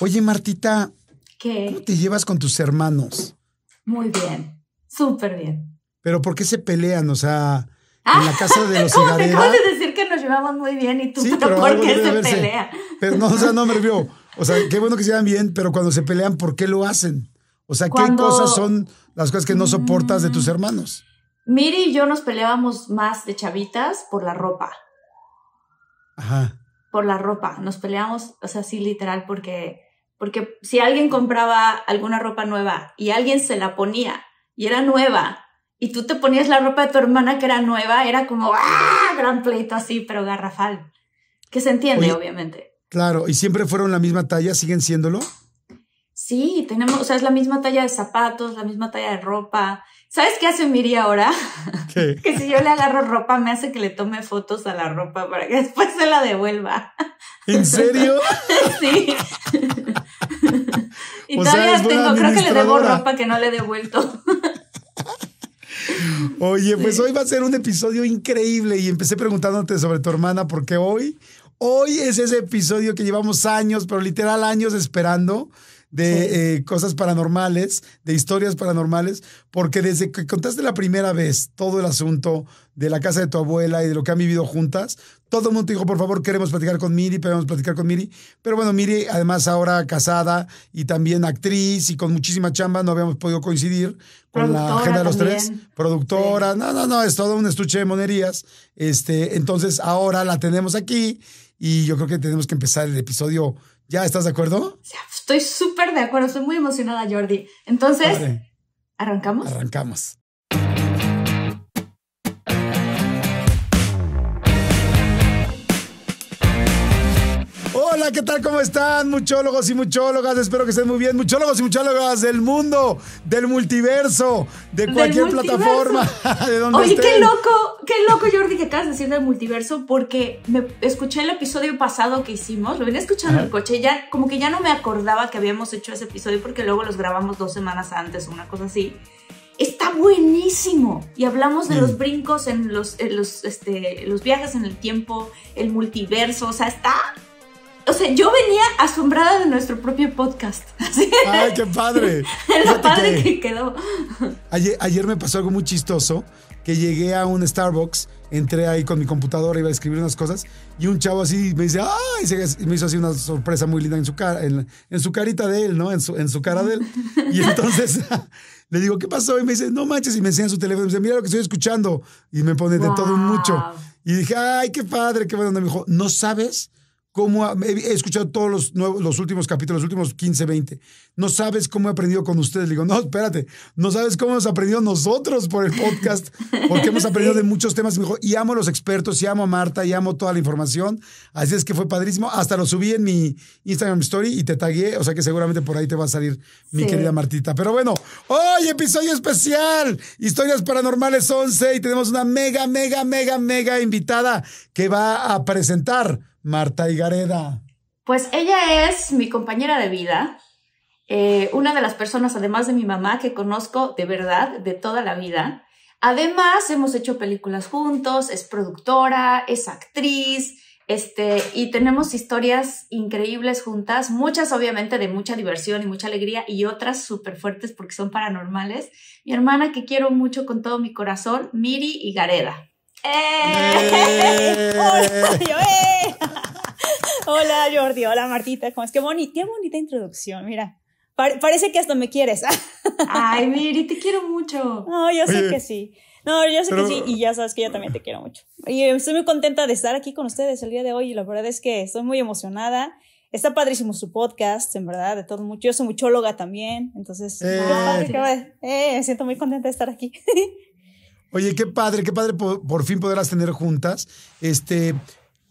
Oye, Martita, ¿Qué? ¿cómo te llevas con tus hermanos? Muy bien. Súper bien. Pero ¿por qué se pelean? O sea, en la casa de los ¿Cómo te acabas de decir que nos llevamos muy bien y tú, Sí, pero ¿por qué se haberse. pelea? Pero no, o sea, no me refiero. O sea, qué bueno que se llevan bien, pero cuando se pelean, ¿por qué lo hacen? O sea, ¿qué Cuando- cosas son las cosas que no soportas de tus hermanos? Miri y yo nos peleábamos más de chavitas por la ropa. Ajá. Por la ropa. Nos peleábamos, o sea, sí, literal, porque, porque si alguien compraba alguna ropa nueva y alguien se la ponía y era nueva y tú te ponías la ropa de tu hermana que era nueva, era como ¡ah! Gran pleito así, pero garrafal. Que se entiende, Oye. obviamente. Claro, ¿y siempre fueron la misma talla? ¿Siguen siéndolo? Sí, tenemos, o sea, es la misma talla de zapatos, la misma talla de ropa. ¿Sabes qué hace Miri ahora? ¿Qué? Que si yo le agarro ropa, me hace que le tome fotos a la ropa para que después se la devuelva. ¿En serio? Sí. Y O todavía tengo, creo que le debo ropa que no le he devuelto. Oye, pues hoy va a ser un episodio increíble y empecé preguntándote sobre tu hermana porque hoy, hoy es ese episodio que llevamos años, pero literal años esperando de eh, cosas paranormales, de historias paranormales, porque desde que contaste la primera vez todo el asunto de la casa de tu abuela y de lo que han vivido juntas, todo el mundo dijo, por favor, queremos platicar con Miri, queremos platicar con Miri. Pero bueno, Miri, además ahora casada y también actriz y con muchísima chamba, no habíamos podido coincidir con la agenda de los también. tres productora, no, no, no, es todo un estuche de monerías. Este, entonces ahora la tenemos aquí y yo creo que tenemos que empezar el episodio. ¿Ya estás de acuerdo? Estoy súper de acuerdo, estoy muy emocionada, Jordi. Entonces, ¿arrancamos? arrancamos. Hola, ¿qué tal? ¿Cómo están, muchólogos y muchólogas? Espero que estén muy bien. Muchólogos y muchólogas del mundo, del multiverso, de cualquier multiverso. plataforma, de donde Oye, qué estén. loco, qué loco, Jordi, que acabas de decir del multiverso, porque me escuché el episodio pasado que hicimos, lo venía escuchando en el Ajá. coche, ya como que ya no me acordaba que habíamos hecho ese episodio porque luego los grabamos dos semanas antes o una cosa así. Está buenísimo. Y hablamos de Mm. los brincos en los, en los, este, los viajes en el tiempo, el multiverso, o sea, está... O sea, yo venía asombrada de nuestro propio podcast. Así, ¡Ay, qué padre! lo padre que- que quedó. Ayer, ayer me pasó algo muy chistoso, que llegué a un Starbucks, entré ahí con mi computadora, iba a escribir unas cosas, y un chavo así me dice, ¡ay! Y me hizo así una sorpresa muy linda en su cara, en, en su carita de él, ¿no? En su, en su cara de él. Y entonces le digo, ¿qué pasó? Y me dice, no manches, y me enseña su teléfono, y me dice, mira lo que estoy escuchando. Y me pone de todo un mucho. Y dije, ¡ay, qué padre, qué bueno! Me dijo, ¿no sabes? Cómo he he escuchado todos los, nuevos, los últimos capítulos, los últimos 15, 20. No sabes cómo he aprendido con ustedes. Le digo, no, espérate, no sabes cómo hemos aprendido nosotros por el podcast, porque hemos aprendido de muchos temas. Y me dijo, y amo a los expertos, y amo a Marta, y amo toda la información. Así es que fue padrísimo. Hasta lo subí en mi Instagram Story y te tagué, o sea que seguramente por ahí te va a salir mi Sí. querida Martita. Pero bueno, hoy episodio especial, Historias Paranormales 11, y tenemos una mega, mega, mega, mega invitada que va a presentar Marta Higareda. Pues ella es mi compañera de vida, eh, una de las personas, además de mi mamá, que conozco de verdad, de toda la vida. Además, hemos hecho películas juntos, es productora, es actriz, este, y tenemos historias increíbles juntas, muchas obviamente de mucha diversión y mucha alegría, y otras súper fuertes porque son paranormales. Mi hermana que quiero mucho con todo mi corazón, Miri y Gareda. ¡Eh! Hola, yo, ¡eh! Hola Jordi, hola Martita, ¿cómo es? Qué bonita, qué bonita introducción, mira. Pa- parece que hasta me quieres. Ay, Miri, te quiero mucho. No, yo sé Oye, que sí. No, yo sé pero- que sí, y ya sabes que yo también te quiero mucho. Y eh, estoy muy contenta de estar aquí con ustedes el día de hoy, y la verdad es que estoy muy emocionada. Está padrísimo su podcast, en verdad, de todo mucho. Yo soy muchóloga también, entonces, Eh. padre, padre. Eh, me siento muy contenta de estar aquí. Oye, qué padre, qué padre por, por fin poderlas tener juntas. Este,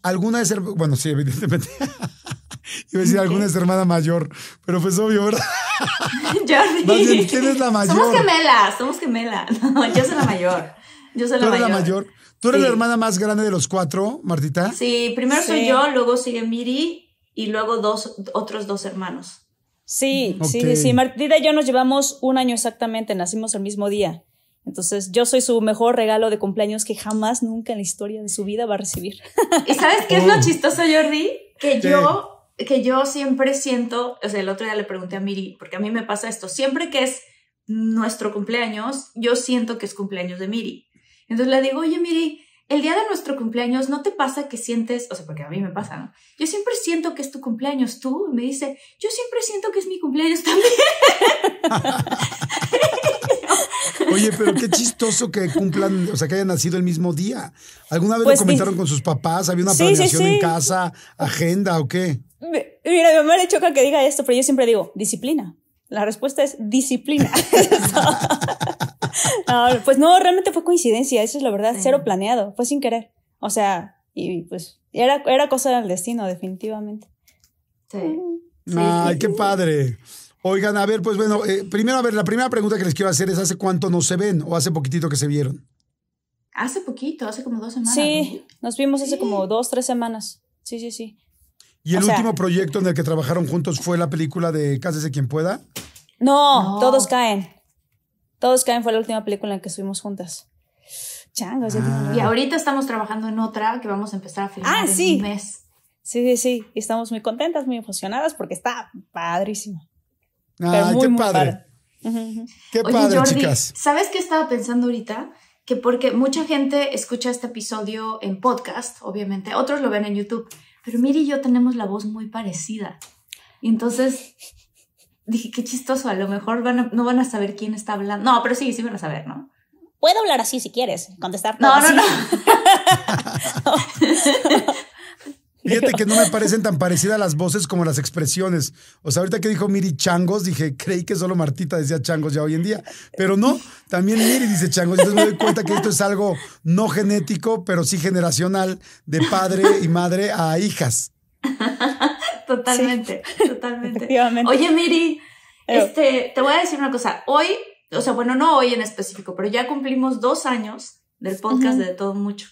alguna de ser, bueno, sí, evidentemente. Iba a decir alguna es hermana mayor, pero pues obvio, ¿verdad? Jordi. Más bien, ¿quién es la mayor? Somos gemelas, somos gemelas. No, yo soy la mayor. Yo soy Tú la eres mayor. la mayor. ¿Tú eres Sí. la hermana más grande de los cuatro, Martita? Sí, primero soy yo, luego sigue Miri y luego dos, otros dos hermanos. Sí, Ok. sí, sí. Martita y yo nos llevamos un año exactamente, nacimos el mismo día. Entonces, yo soy su mejor regalo de cumpleaños que jamás, nunca en la historia de su vida va a recibir. ¿Y sabes qué es Oh. lo chistoso, Jordi? Que ¿Qué? yo que yo siempre siento, o sea, el otro día le pregunté a Miri, porque a mí me pasa esto, siempre que es nuestro cumpleaños, yo siento que es cumpleaños de Miri. Entonces le digo, oye Miri, el día de nuestro cumpleaños, ¿no te pasa que sientes, o sea, porque a mí me pasa, ¿no? Yo siempre siento que es tu cumpleaños, tú, me dice, yo siempre siento que es mi cumpleaños también. Oye, pero qué chistoso que cumplan, o sea, que hayan nacido el mismo día. ¿Alguna vez lo Pues, comentaron con sus papás? ¿Había una Sí, planeación sí. en casa, agenda o qué? Me- Mira, mi mamá le choca que diga esto, pero yo siempre digo, disciplina. La respuesta es disciplina. No, pues no, realmente fue coincidencia, eso es la verdad, cero planeado, fue sin querer. O sea, y pues era, era cosa del destino, definitivamente. Sí. Ay, qué sí. padre. Oigan, a ver, pues bueno, eh, primero, a ver, la primera pregunta que les quiero hacer es, ¿hace cuánto no se ven o hace poquitito que se vieron? Hace poquito, hace como dos semanas. Sí, nos vimos hace Sí. como dos, tres semanas. Sí, sí, sí. ¿Y el O sea- último proyecto en el que trabajaron juntos fue la película de Cásese quien pueda? No, No. todos caen. Todos caen fue la última película en la que estuvimos juntas. Changos, buen. Y ahorita estamos trabajando en otra que vamos a empezar a filmar Ah, en sí. un mes. Sí, sí, sí. Y estamos muy contentas, muy emocionadas porque está padrísimo. Ay, muy, qué muy padre. Qué Oye, padre, Jordi, chicas. ¿sabes qué estaba pensando ahorita? Que porque mucha gente escucha este episodio en podcast, obviamente, otros lo ven en YouTube, pero Miri y yo tenemos la voz muy parecida. Y entonces dije, qué chistoso, a lo mejor van a- no van a saber quién está hablando. No, pero sí, sí van a saber, ¿no? Puedo hablar así si quieres, contestar No, no, así. no. Fíjate que no me parecen tan parecidas las voces como las expresiones. O sea, ahorita que dijo Miri changos, dije, creí que solo Martita decía changos ya hoy en día. Pero no, también Miri dice changos. Entonces me doy cuenta que esto es algo no genético, pero sí generacional, de padre y madre a hijas. Totalmente, totalmente. Oye, Miri, este, te voy a decir una cosa. Hoy, o sea, bueno, no hoy en específico, pero ya cumplimos dos años del podcast De Todo Mucho.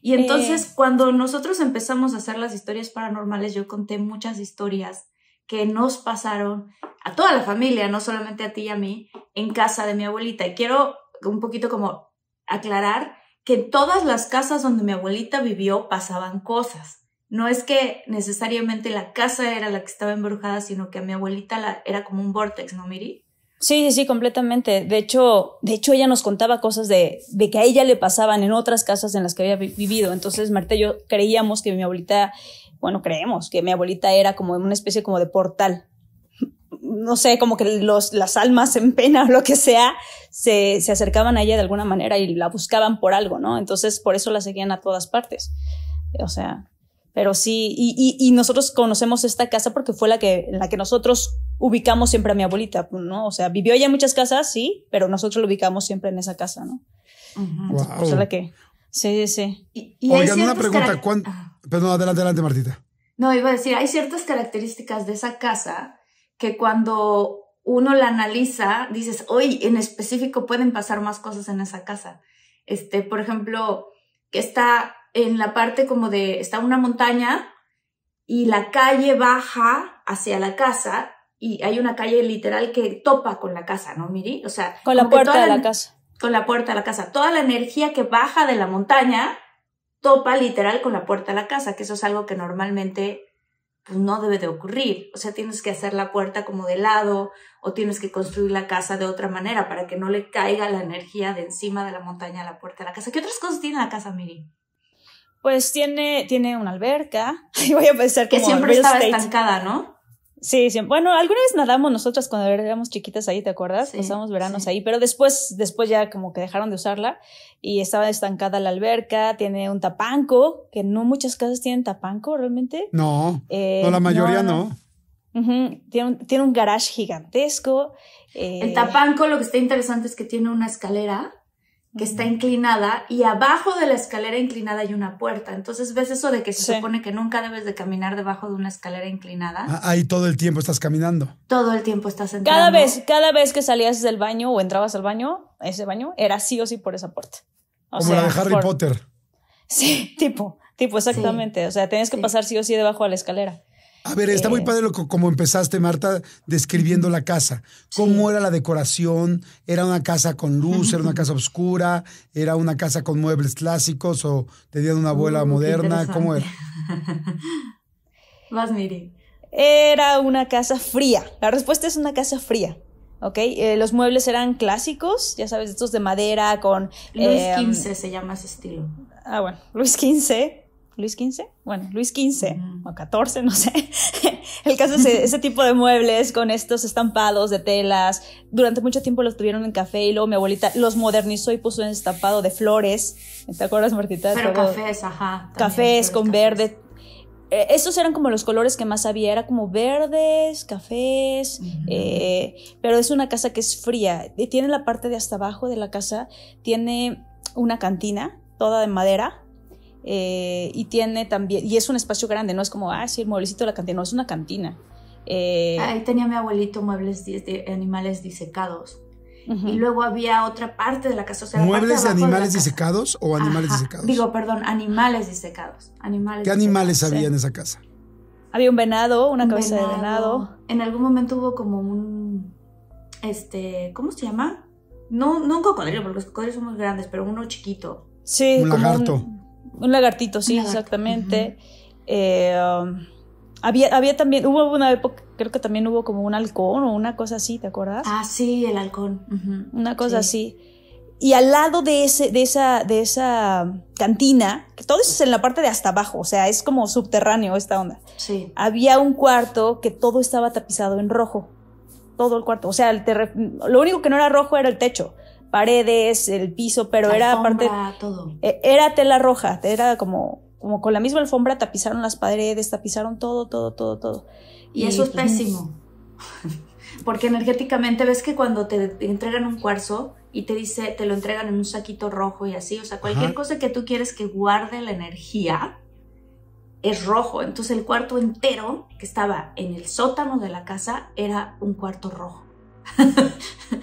Y entonces, cuando nosotros empezamos a hacer las historias paranormales, yo conté muchas historias que nos pasaron a toda la familia, no solamente a ti y a mí, en casa de mi abuelita. Y quiero un poquito como aclarar que en todas las casas donde mi abuelita vivió pasaban cosas. No es que necesariamente la casa era la que estaba embrujada, sino que a mi abuelita la, era como un vortex, ¿no, Miri? Sí, sí, sí, completamente. De hecho, de hecho ella nos contaba cosas de, de que a ella le pasaban en otras casas en las que había vi- vivido. Entonces, Marta y yo creíamos que mi abuelita, bueno, creemos que mi abuelita era como una especie como de portal. No sé, como que los, las almas en pena o lo que sea, se, se acercaban a ella de alguna manera y la buscaban por algo, ¿no? Entonces, por eso la seguían a todas partes. O sea, pero sí, y, y, y nosotros conocemos esta casa porque fue la que, en la que nosotros ubicamos siempre a mi abuelita, ¿no? O sea, vivió ella en muchas casas, sí, pero nosotros lo ubicamos siempre en esa casa, ¿no? Wow. Pues es la que, sí, sí. Y, y hay Oigan, una pregunta. carac- ¿cuán- Ah. Perdón, adelante, adelante, Martita. No, iba a decir, hay ciertas características de esa casa que cuando uno la analiza, dices, hoy en específico pueden pasar más cosas en esa casa. Este, por ejemplo, que está en la parte como de, está una montaña y la calle baja hacia la casa y hay una calle literal que topa con la casa, ¿no, Miri? O sea, Con la puerta de la casa. con la puerta de la casa. Toda la energía que baja de la montaña topa literal con la puerta de la casa, que eso es algo que normalmente pues, no debe de ocurrir. O sea, tienes que hacer la puerta como de lado o tienes que construir la casa de otra manera para que no le caiga la energía de encima de la montaña a la puerta de la casa. ¿Qué otras cosas tiene la casa, Miri? Pues tiene, tiene una alberca. Y voy a pensar Que como siempre estaba estate. estancada, ¿no? Sí, sí. Bueno, alguna vez nadamos nosotras cuando éramos chiquitas ahí, ¿te acuerdas? Sí, Pasábamos veranos sí. ahí, pero después, después ya como que dejaron de usarla y estaba estancada la alberca, tiene un tapanco, que no muchas casas tienen tapanco realmente. No, Eh, no, la mayoría no. Tiene, un, tiene un garage gigantesco. eh, El tapanco lo que está interesante es que tiene una escalera que está inclinada y abajo de la escalera inclinada hay una puerta. Entonces ves eso de que se Sí. supone que nunca debes de caminar debajo de una escalera inclinada. Ah, Ahí todo el tiempo estás caminando. Todo el tiempo estás entrando. Cada vez, cada vez que salías del baño o entrabas al baño, ese baño, era sí o sí por esa puerta. O Como la de Harry por- Potter. Sí, tipo, tipo, exactamente. O sea, tenías que Sí. pasar sí o sí debajo de la escalera. A ver, está muy Eh. padre lo co- como empezaste, Marta, describiendo la casa. ¿Cómo era la decoración? ¿Era una casa con luz? ¿Era una casa oscura? ¿Era una casa con muebles clásicos? ¿O tenían una abuela Uh, moderna? ¿Cómo era? Vas, Miri. Era una casa fría. La respuesta es una casa fría. ¿Ok? Eh, los muebles eran clásicos, ya sabes, estos de madera con... Luis XV se llama ese estilo. Ah, bueno, Luis XV. Luis XV, bueno, Luis XV o 14, no sé. El caso es ese tipo de muebles con estos estampados de telas. Durante mucho tiempo los tuvieron en café y luego mi abuelita los modernizó y puso un estampado de flores. ¿Te acuerdas, Martita? Pero cafés, ajá. Cafés con verde. Eh, estos eran como los colores que más había, era como verdes, cafés, eh, pero es una casa que es fría. Tiene la parte de hasta abajo de la casa, tiene una cantina toda de madera, eh, y tiene también, y es un espacio grande, no es como, ah, sí, el mueblecito de la cantina, no, es una cantina. Eh, Ahí tenía mi abuelito muebles de, animales disecados. Y luego había otra parte de la casa. ¿Muebles de animales disecados o animales disecados? Digo, perdón, animales disecados. Animales ¿Qué animales había en esa casa? Había un venado, una cabeza de venado. En algún momento hubo como un. Este. ¿Cómo se llama? No, no un cocodrilo, porque los cocodrilos son muy grandes, pero uno chiquito. Sí, un lagarto. Un lagartito, sí, exactamente. Eh, um, había, había también, hubo una época, creo que también hubo como un halcón o una cosa así, ¿te acuerdas? Ah, sí, el halcón. Una cosa así. Y al lado de, ese, de, esa, de esa cantina, que todo eso es en la parte de hasta abajo, o sea, es como subterráneo esta onda. Sí. Había un cuarto que todo estaba tapizado en rojo. Todo el cuarto. O sea, el lo único que no era rojo era el techo paredes, el piso, pero era aparte. Todo. E, era tela roja, era como, como con la misma alfombra tapizaron las paredes, tapizaron todo, todo, todo, todo. Y, eso es pues, pésimo. Porque energéticamente ves que cuando te entregan un cuarzo y te dice, te lo entregan en un saquito rojo y así, o sea, cualquier cosa que tú quieres que guarde la energía es rojo. Entonces el cuarto entero que estaba en el sótano de la casa era un cuarto rojo.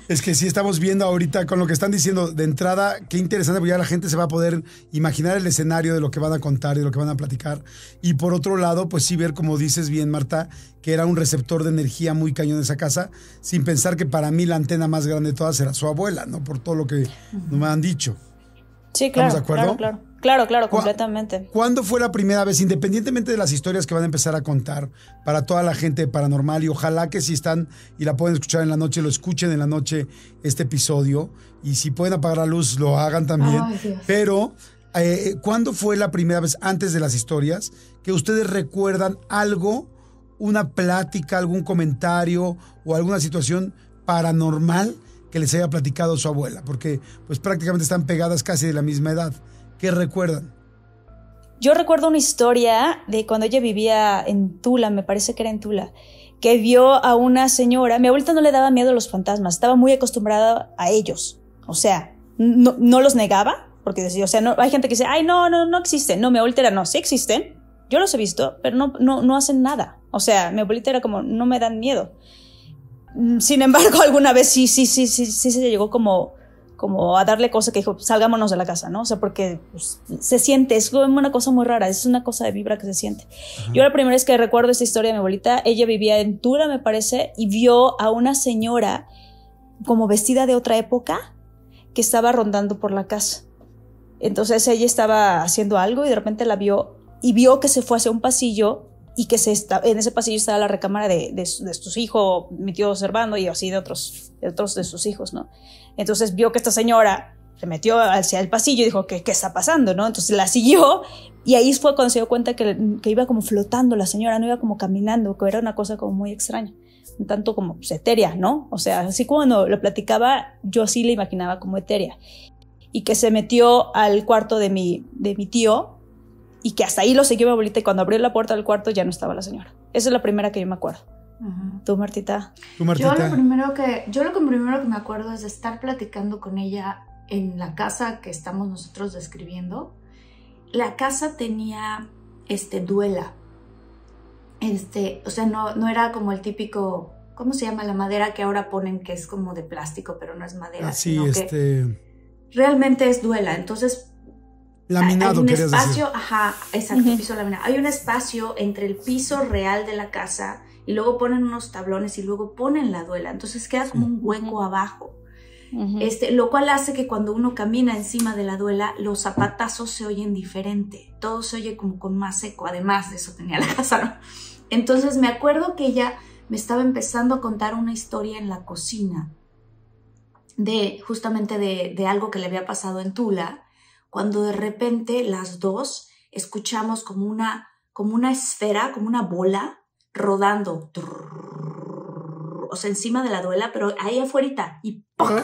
Es que sí estamos viendo ahorita con lo que están diciendo de entrada, qué interesante, porque ya la gente se va a poder imaginar el escenario de lo que van a contar y de lo que van a platicar. Y por otro lado, pues sí ver, como dices bien, Marta, que era un receptor de energía muy cañón de esa casa, sin pensar que para mí la antena más grande de todas era su abuela, ¿no? Por todo lo que me han dicho. Sí, claro. ¿Estamos de acuerdo? Claro, claro. Claro, claro, completamente. ¿Cuándo fue la primera vez, independientemente de las historias que van a empezar a contar para toda la gente paranormal y ojalá que si están y la pueden escuchar en la noche, lo escuchen en la noche este episodio y si pueden apagar la luz, lo hagan también. Pero, eh, ¿cuándo fue la primera vez, antes de las historias, que ustedes recuerdan algo, una plática, algún comentario o alguna situación paranormal que les haya platicado su abuela? Porque pues prácticamente están pegadas casi de la misma edad. ¿Qué recuerdan? Yo recuerdo una historia de cuando ella vivía en Tula, me parece que era en Tula, que vio a una señora, mi abuelita no le daba miedo a los fantasmas, estaba muy acostumbrada a ellos, o sea, no, no los negaba, porque decía, o sea, no, hay gente que dice, ay, no, no, no existen, no, mi abuelita era, no, sí existen, yo los he visto, pero no, no, no hacen nada, o sea, mi abuelita era como, no me dan miedo. Mm, sin embargo, alguna vez sí, sí, sí, sí, sí se llegó como como a darle cosas que dijo, salgámonos de la casa, ¿no? O sea, porque pues, se siente, es una cosa muy rara, es una cosa de vibra que se siente. Yo la primera vez que recuerdo esta historia de mi abuelita, ella vivía en Tula, me parece, y vio a una señora como vestida de otra época que estaba rondando por la casa. Entonces ella estaba haciendo algo y de repente la vio y vio que se fue hacia un pasillo y que se está, en ese pasillo estaba la recámara de, de, de sus hijos, mi tío Servando y así de otros, de otros de sus hijos, ¿no? Entonces vio que esta señora se metió hacia el pasillo y dijo, ¿qué, qué está pasando? ¿no? Entonces la siguió y ahí fue cuando se dio cuenta que, que, iba como flotando la señora, no iba como caminando, que era una cosa como muy extraña, un tanto como pues, etérea, ¿no? O sea, así cuando lo platicaba, yo así le imaginaba como etérea. Y que se metió al cuarto de mi, de mi tío y que hasta ahí lo siguió mi abuelita y cuando abrió la puerta del cuarto ya no estaba la señora. Esa es la primera que yo me acuerdo. ¿Tú, Martita? ¿Tú, Martita? Yo lo, primero que, yo lo primero que me acuerdo es de estar platicando con ella en la casa que estamos nosotros describiendo. La casa tenía este duela. Este, o sea, no, no era como el típico, ¿cómo se llama? La madera que ahora ponen que es como de plástico, pero no es madera. Así, este. realmente es duela. Entonces, Laminado, hay un espacio, ajá, exacto, piso laminado. Hay un espacio entre el piso real de la casa y luego ponen unos tablones y luego ponen la duela. Entonces queda como un hueco abajo. Este, lo cual hace que cuando uno camina encima de la duela, los zapatazos se oyen diferente. Todo se oye como con más eco. Además de eso tenía la casa, ¿no? Entonces me acuerdo que ella me estaba empezando a contar una historia en la cocina de justamente de, de algo que le había pasado en Tula, cuando de repente las dos escuchamos como una, como una esfera, como una bola rodando, o sea, encima de la duela, pero ahí afuera y ¡poc!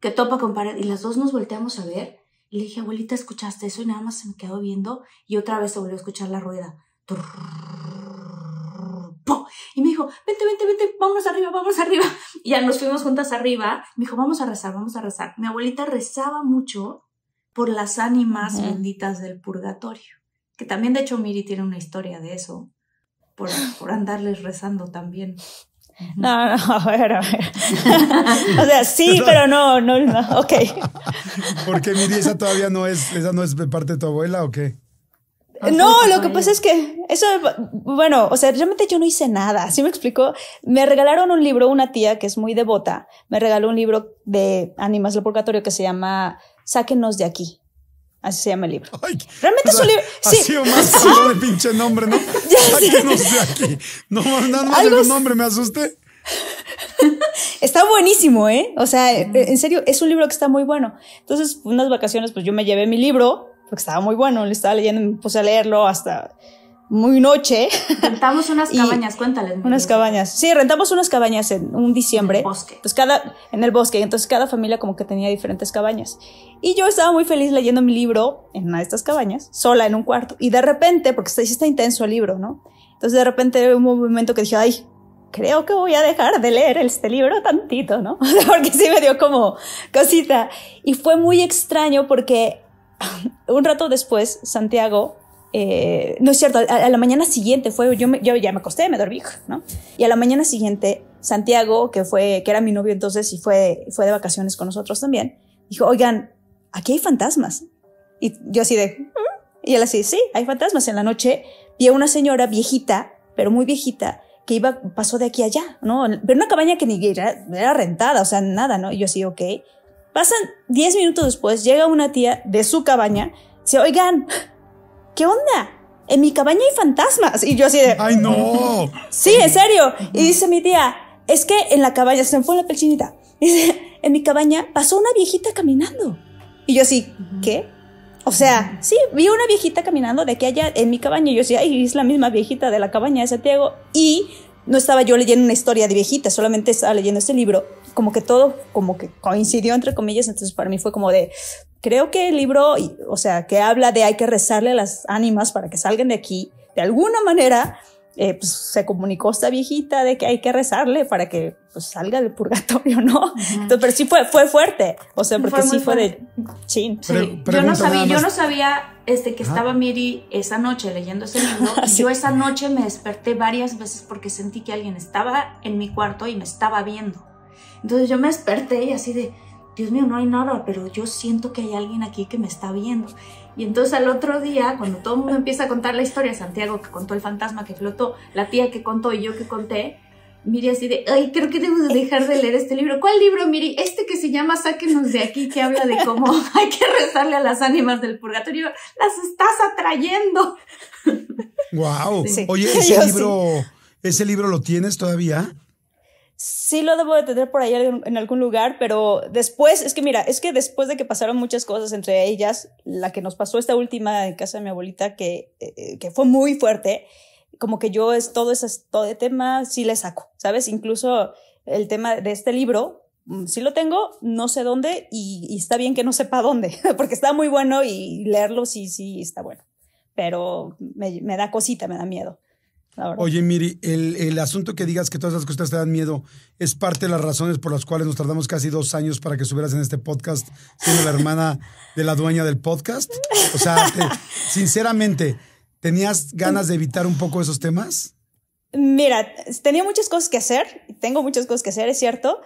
que topa con pared. Y las dos nos volteamos a ver y le dije, abuelita, ¿escuchaste eso? Y nada más se me quedó viendo y otra vez se volvió a escuchar la rueda. Y me dijo, vente, vente, vente, vámonos arriba, vámonos arriba. Y ya nos fuimos juntas arriba. Me dijo, vamos a rezar, vamos a rezar. Mi abuelita rezaba mucho por las ánimas benditas del purgatorio. Que también, de hecho, Miri tiene una historia de eso. Por, por andarles rezando también. No, no, a ver, a ver. o sea, sí, pero no, no, no, ok. Porque Miri, esa todavía no es, esa no es parte de tu abuela o qué? No, lo que pasa es que eso, bueno, o sea, realmente yo no hice nada, ¿sí me explico? Me regalaron un libro, una tía que es muy devota, me regaló un libro de Ánimas del Purgatorio que se llama Sáquenos de aquí. Así se llama el libro. Realmente es un libro. Sí. Ha sido más caro de pinche nombre, ¿no? Sáquenos de aquí. No, nada más el nombre me asuste. Está buenísimo, ¿eh? O sea, en serio, es un libro que está muy bueno. Entonces, unas vacaciones, pues yo me llevé mi libro porque estaba muy bueno, le estaba leyendo, me puse a leerlo hasta muy noche. Rentamos unas cabañas, cuéntales. Unas cabañas. Sí, rentamos unas cabañas en un diciembre. En el bosque. Pues cada, en el bosque. Entonces cada familia como que tenía diferentes cabañas. Y yo estaba muy feliz leyendo mi libro en una de estas cabañas, sola en un cuarto. Y de repente, porque está, está intenso el libro, ¿no? Entonces de repente hubo un momento que dije, ay, creo que voy a dejar de leer este libro tantito, ¿no? porque sí me dio como cosita. Y fue muy extraño porque un rato después, Santiago, eh, no es cierto, a, la mañana siguiente fue, yo, yo ya me acosté, me dormí, ¿no? Y a la mañana siguiente, Santiago, que fue, que era mi novio entonces y fue, fue de vacaciones con nosotros también, dijo, oigan, aquí hay fantasmas. Y yo así de, ¿Mm?". y él así, sí, hay fantasmas. En la noche vi a una señora viejita, pero muy viejita, que iba, pasó de aquí a allá, ¿no? Pero una cabaña que ni era, era rentada, o sea, nada, ¿no? Y yo así, ok. Pasan 10 minutos después, llega una tía de su cabaña, dice, oigan, ¿qué onda? En mi cabaña hay fantasmas. Y yo así de... ¡Ay, no! Sí, en serio. Y dice mi tía, es que en la cabaña, se me fue la pelchinita. Dice, en mi cabaña pasó una viejita caminando. Y yo así, ¿qué? O sea, sí, vi una viejita caminando de aquí allá en mi cabaña. Y yo decía, ay, es la misma viejita de la cabaña de Santiago. Y no estaba yo leyendo una historia de viejita, solamente estaba leyendo este libro, como que todo como que coincidió entre comillas, entonces para mí fue como de, creo que el libro, o sea, que habla de hay que rezarle a las ánimas para que salgan de aquí, de alguna manera, eh, pues se comunicó esta viejita de que hay que rezarle para que pues, salga del purgatorio, ¿no? Entonces, pero sí fue, fue fuerte, o sea, porque sí fue de chin. Sí. yo no sabía, yo no sabía este, que estaba Miri esa noche leyendo ese libro y yo esa noche me desperté varias veces porque sentí que alguien estaba en mi cuarto y me estaba viendo. Entonces yo me desperté y así de, Dios mío, no hay nada, pero yo siento que hay alguien aquí que me está viendo. Y entonces al otro día, cuando todo el mundo empieza a contar la historia, Santiago que contó el fantasma que flotó, la tía que contó y yo que conté, Miri así de, ay, creo que debo dejar de leer este libro. ¿Cuál libro, Miri? Este que se llama Sáquenos de aquí, que habla de cómo hay que rezarle a las ánimas del purgatorio. Las estás atrayendo. Wow. Oye, ese libro, ¿ese libro lo tienes todavía? Sí lo debo de tener por ahí en algún lugar, pero después, es que mira, es que después de que pasaron muchas cosas, entre ellas, la que nos pasó esta última en casa de mi abuelita, que, eh, que fue muy fuerte, como que yo es todo ese todo tema sí le saco, ¿sabes? Incluso el tema de este libro, mm, sí lo tengo, no sé dónde y, está bien que no sepa dónde, porque está muy bueno y leerlo sí, sí está bueno, pero me da cosita, me da miedo. Oye, Miri, el, el, asunto que digas que todas esas cosas te dan miedo es parte de las razones por las cuales nos tardamos casi dos años para que subieras en este podcast siendo la hermana de la dueña del podcast. O sea, sinceramente, ¿tenías ganas de evitar un poco esos temas? Mira, tenía muchas cosas que hacer, tengo muchas cosas que hacer, es cierto,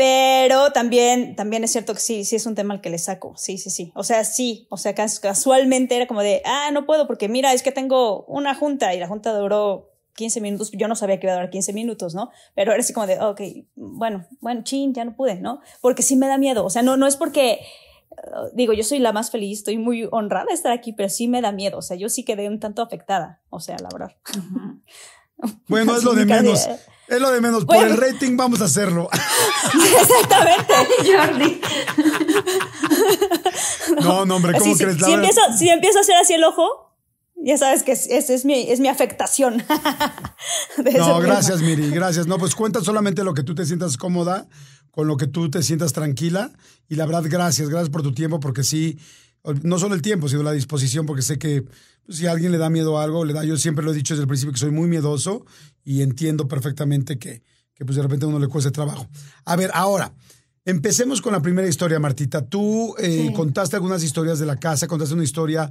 pero también, también es cierto que sí, sí es un tema al que le saco, sí, sí, sí. O sea, sí, o sea, casualmente era como de, ah, no puedo porque mira, es que tengo una junta y la junta duró 15 minutos, yo no sabía que iba a durar 15 minutos, ¿no? Pero era así como de, ok, bueno, bueno, chin, ya no pude, ¿no? Porque sí me da miedo, o sea, no, no es porque, uh, digo, yo soy la más feliz, estoy muy honrada de estar aquí, pero sí me da miedo, o sea, yo sí quedé un tanto afectada, o sea, la verdad. Bueno, es lo de menos. Es lo de menos. Por el rating vamos a hacerlo. Exactamente. Jordi. No, no, hombre, ¿cómo crees? Si, empieza, si empieza a hacer así el ojo, ya sabes que esa es, mi, es mi afectación. no, gracias, Miri, gracias. No, pues cuenta solamente lo que tú te sientas cómoda, con lo que tú te sientas tranquila. Y la verdad, gracias, gracias por tu tiempo, porque sí, no solo el tiempo, sino la disposición, porque sé que pues, si a alguien le da miedo a algo, le da, yo siempre lo he dicho desde el principio que soy muy miedoso y entiendo perfectamente que, que pues de repente a uno le cuesta trabajo. A ver, ahora, empecemos con la primera historia, Martita. Tú eh, contaste algunas historias de la casa, contaste una historia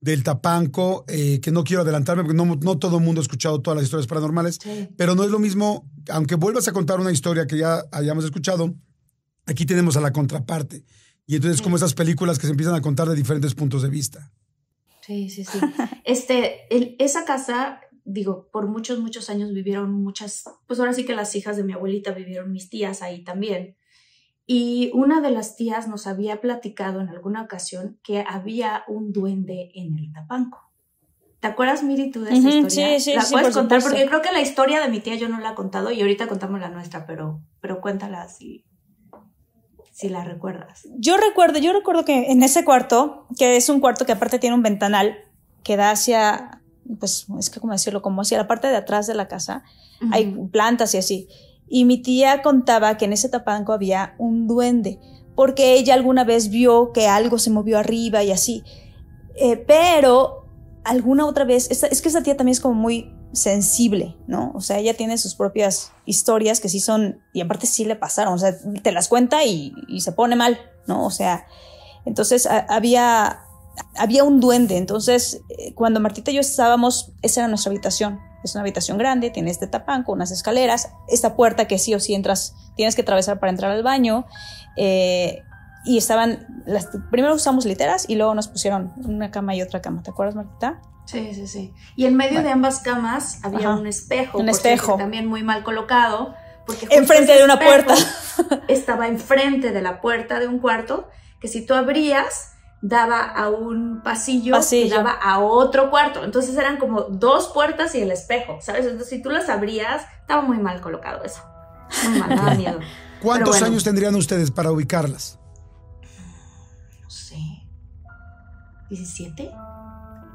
del Tapanco, eh, que no quiero adelantarme porque no, no, todo el mundo ha escuchado todas las historias paranormales, pero no es lo mismo, aunque vuelvas a contar una historia que ya hayamos escuchado, aquí tenemos a la contraparte. Y entonces como esas películas que se empiezan a contar de diferentes puntos de vista. Sí, sí, sí. Este, esa casa, digo, por muchos, muchos años vivieron muchas, pues ahora sí que las hijas de mi abuelita vivieron mis tías ahí también. Y una de las tías nos había platicado en alguna ocasión que había un duende en el tapanco. ¿Te acuerdas, Miri, tú de esa historia? Sí, sí, ¿La sí, puedes contar? Porque creo que la historia de mi tía yo no la he contado y ahorita contamos la nuestra, pero, pero cuéntala si, si la recuerdas. Yo recuerdo, yo recuerdo que en ese cuarto, que es un cuarto que aparte tiene un ventanal que da hacia, pues, es que como decirlo, como hacia la parte de atrás de la casa, hay plantas y así. Y mi tía contaba que en ese tapanco había un duende, porque ella alguna vez vio que algo se movió arriba y así. Eh, pero alguna otra vez, es que esa tía también es como muy sensible, ¿no? O sea, ella tiene sus propias historias que sí son, y aparte sí le pasaron, o sea, te las cuenta y, se pone mal, ¿no? O sea, entonces había, había un duende, entonces eh, cuando Martita y yo estábamos, esa era nuestra habitación, es una habitación grande, tiene este tapanco, unas escaleras, esta puerta que sí o sí entras, tienes que atravesar para entrar al baño. Eh, y estaban, las, primero usamos literas y luego nos pusieron una cama y otra cama. ¿Te acuerdas, Martita? Sí, sí, sí. Y en medio de ambas camas había un espejo. Un espejo. También muy mal colocado. Porque enfrente de una puerta. estaba enfrente de la puerta de un cuarto que si tú abrías daba a un pasillo, que daba a otro cuarto. Entonces eran como dos puertas y el espejo, ¿sabes? Entonces si tú las abrías, estaba muy mal colocado eso. Muy mal, daba miedo. ¿Cuántos años tendrían ustedes para ubicarlas? No sé. ¿17?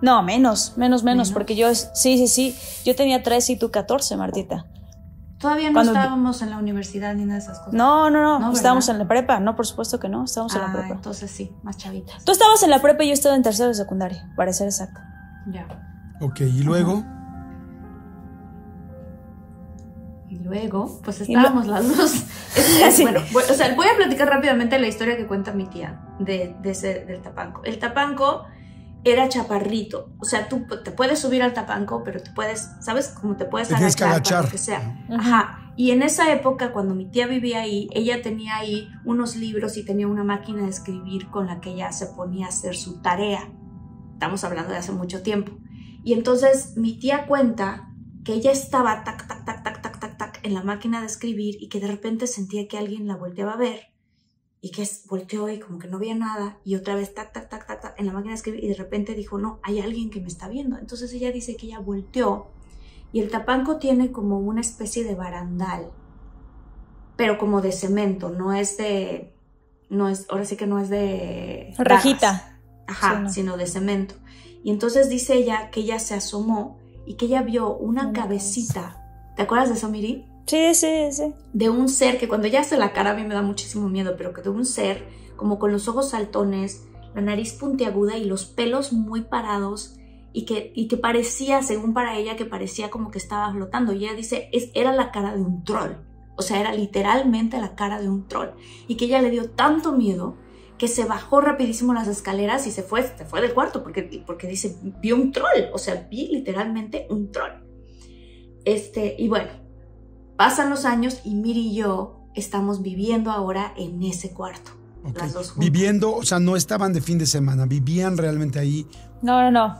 No, menos, menos, menos, porque yo, sí, sí, sí, yo tenía 13 y tú 14, Martita. Todavía no estábamos en la universidad ni nada de esas cosas. No, no, no, estábamos en la prepa. No, por supuesto que no, estábamos en la ah, prepa. Entonces sí, más chavitas. Tú estabas en la prepa y yo estaba en tercero de secundaria, para ser exacto. Ya. Ok, ¿y luego? Y luego, pues estábamos las dos. Bueno, o sea, voy a platicar rápidamente la historia que cuenta mi tía de, de ese, del Tapanco. El Tapanco era chaparrito. O sea, tú te puedes subir al tapanco, pero te puedes, ¿sabes? Como te puedes agachar, lo que sea. Ajá. Y en esa época, cuando mi tía vivía ahí, ella tenía ahí unos libros y tenía una máquina de escribir con la que ella se ponía a hacer su tarea. Estamos hablando de hace mucho tiempo. Y entonces mi tía cuenta que ella estaba tac, tac, tac, tac, tac, tac, tac en la máquina de escribir y que de repente sentía que alguien la volteaba a ver y que volteó y como que no veía nada y otra vez tac, tac, tac, tac, tac en la máquina de escribir y de repente dijo, no, hay alguien que me está viendo. Entonces ella dice que ella volteó y el tapanco tiene como una especie de barandal, pero como de cemento, no es de, no es, ahora sí que no es de... Rejita. Ajá, sino de cemento. Y entonces dice ella que ella se asomó y que ella vio una cabecita. ¿Te acuerdas de eso, Miri? Sí, sí, sí. De un ser que cuando ya hace la cara a mí me da muchísimo miedo, pero que de un ser como con los ojos saltones, la nariz puntiaguda y los pelos muy parados y que, y que parecía, según para ella, que parecía como que estaba flotando. Y ella dice, es, era la cara de un troll. O sea, era literalmente la cara de un troll. Y que ella le dio tanto miedo que se bajó rapidísimo las escaleras y se fue, se fue del cuarto porque, porque dice, vio un troll. O sea, vi literalmente un troll. Este, y bueno, Pasan los años y Miri y yo estamos viviendo ahora en ese cuarto. Las dos Viviendo, o sea, no estaban de fin de semana, vivían realmente ahí. No, no, no.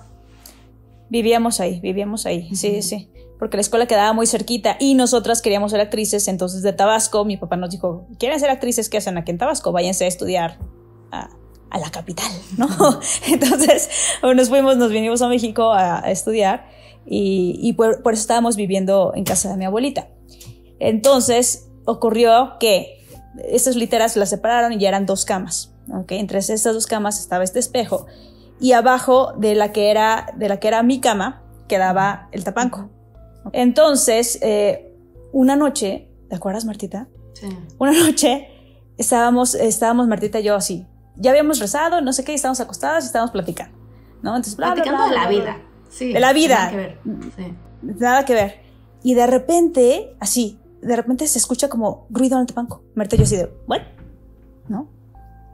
Vivíamos ahí, vivíamos ahí, sí, sí. Porque la escuela quedaba muy cerquita y nosotras queríamos ser actrices, entonces de Tabasco mi papá nos dijo, ¿quieren ser actrices? ¿Qué hacen aquí en Tabasco? Váyanse a estudiar a, a la capital, ¿no? entonces nos fuimos, nos vinimos a México a, a estudiar y, y por, por eso estábamos viviendo en casa de mi abuelita. Entonces ocurrió que estas literas las separaron y ya eran dos camas. ¿ok? Entre estas dos camas estaba este espejo y abajo de la que era, de la que era mi cama quedaba el tapanco. Entonces, eh, una noche, ¿te acuerdas, Martita? Sí. Una noche estábamos, estábamos Martita y yo así. Ya habíamos rezado, no sé qué, y estábamos acostadas y estábamos platicando. ¿no? Entonces, bla, Platicando bla, de la vida. Sí. De la vida. Nada que ver. Sí. Nada que ver. Y de repente, así, de repente se escucha como ruido en el tapanco. Marta yo así de, bueno, ¿no?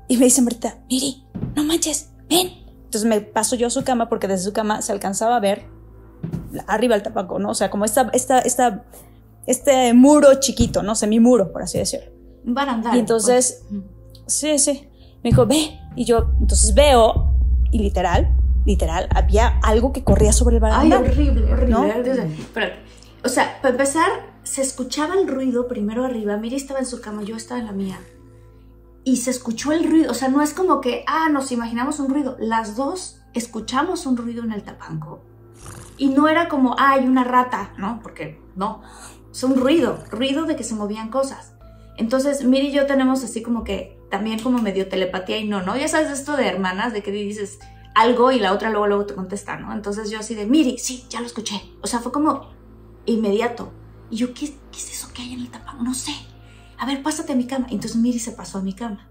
Y me dice Marta, Miri, no manches, ven. Entonces me paso yo a su cama porque desde su cama se alcanzaba a ver arriba el tapanco, ¿no? O sea, como esta, esta, esta, este muro chiquito, ¿no? Semimuro, por así decirlo. Un barandal. Y entonces, pues. sí, sí. Me dijo, ve. Y yo, entonces veo, y literal, literal, había algo que corría sobre el Ay, barandal. horrible, horrible. ¿No? Pero, o sea, para empezar, se escuchaba el ruido primero arriba. Miri estaba en su cama, yo estaba en la mía. Y se escuchó el ruido. O sea, no es como que, ah, nos imaginamos un ruido. Las dos escuchamos un ruido en el tapanco. Y no era como, ah, hay una rata, ¿no? Porque no. Es un ruido, ruido de que se movían cosas. Entonces, Miri y yo tenemos así como que también como medio telepatía y no, ¿no? Ya sabes esto de hermanas, de que dices algo y la otra luego, luego te contesta, ¿no? Entonces yo así de, Miri, sí, ya lo escuché. O sea, fue como inmediato. Y yo, ¿qué, qué es eso que hay en el tapanco? No sé. A ver, pásate a mi cama. Entonces Miri se pasó a mi cama.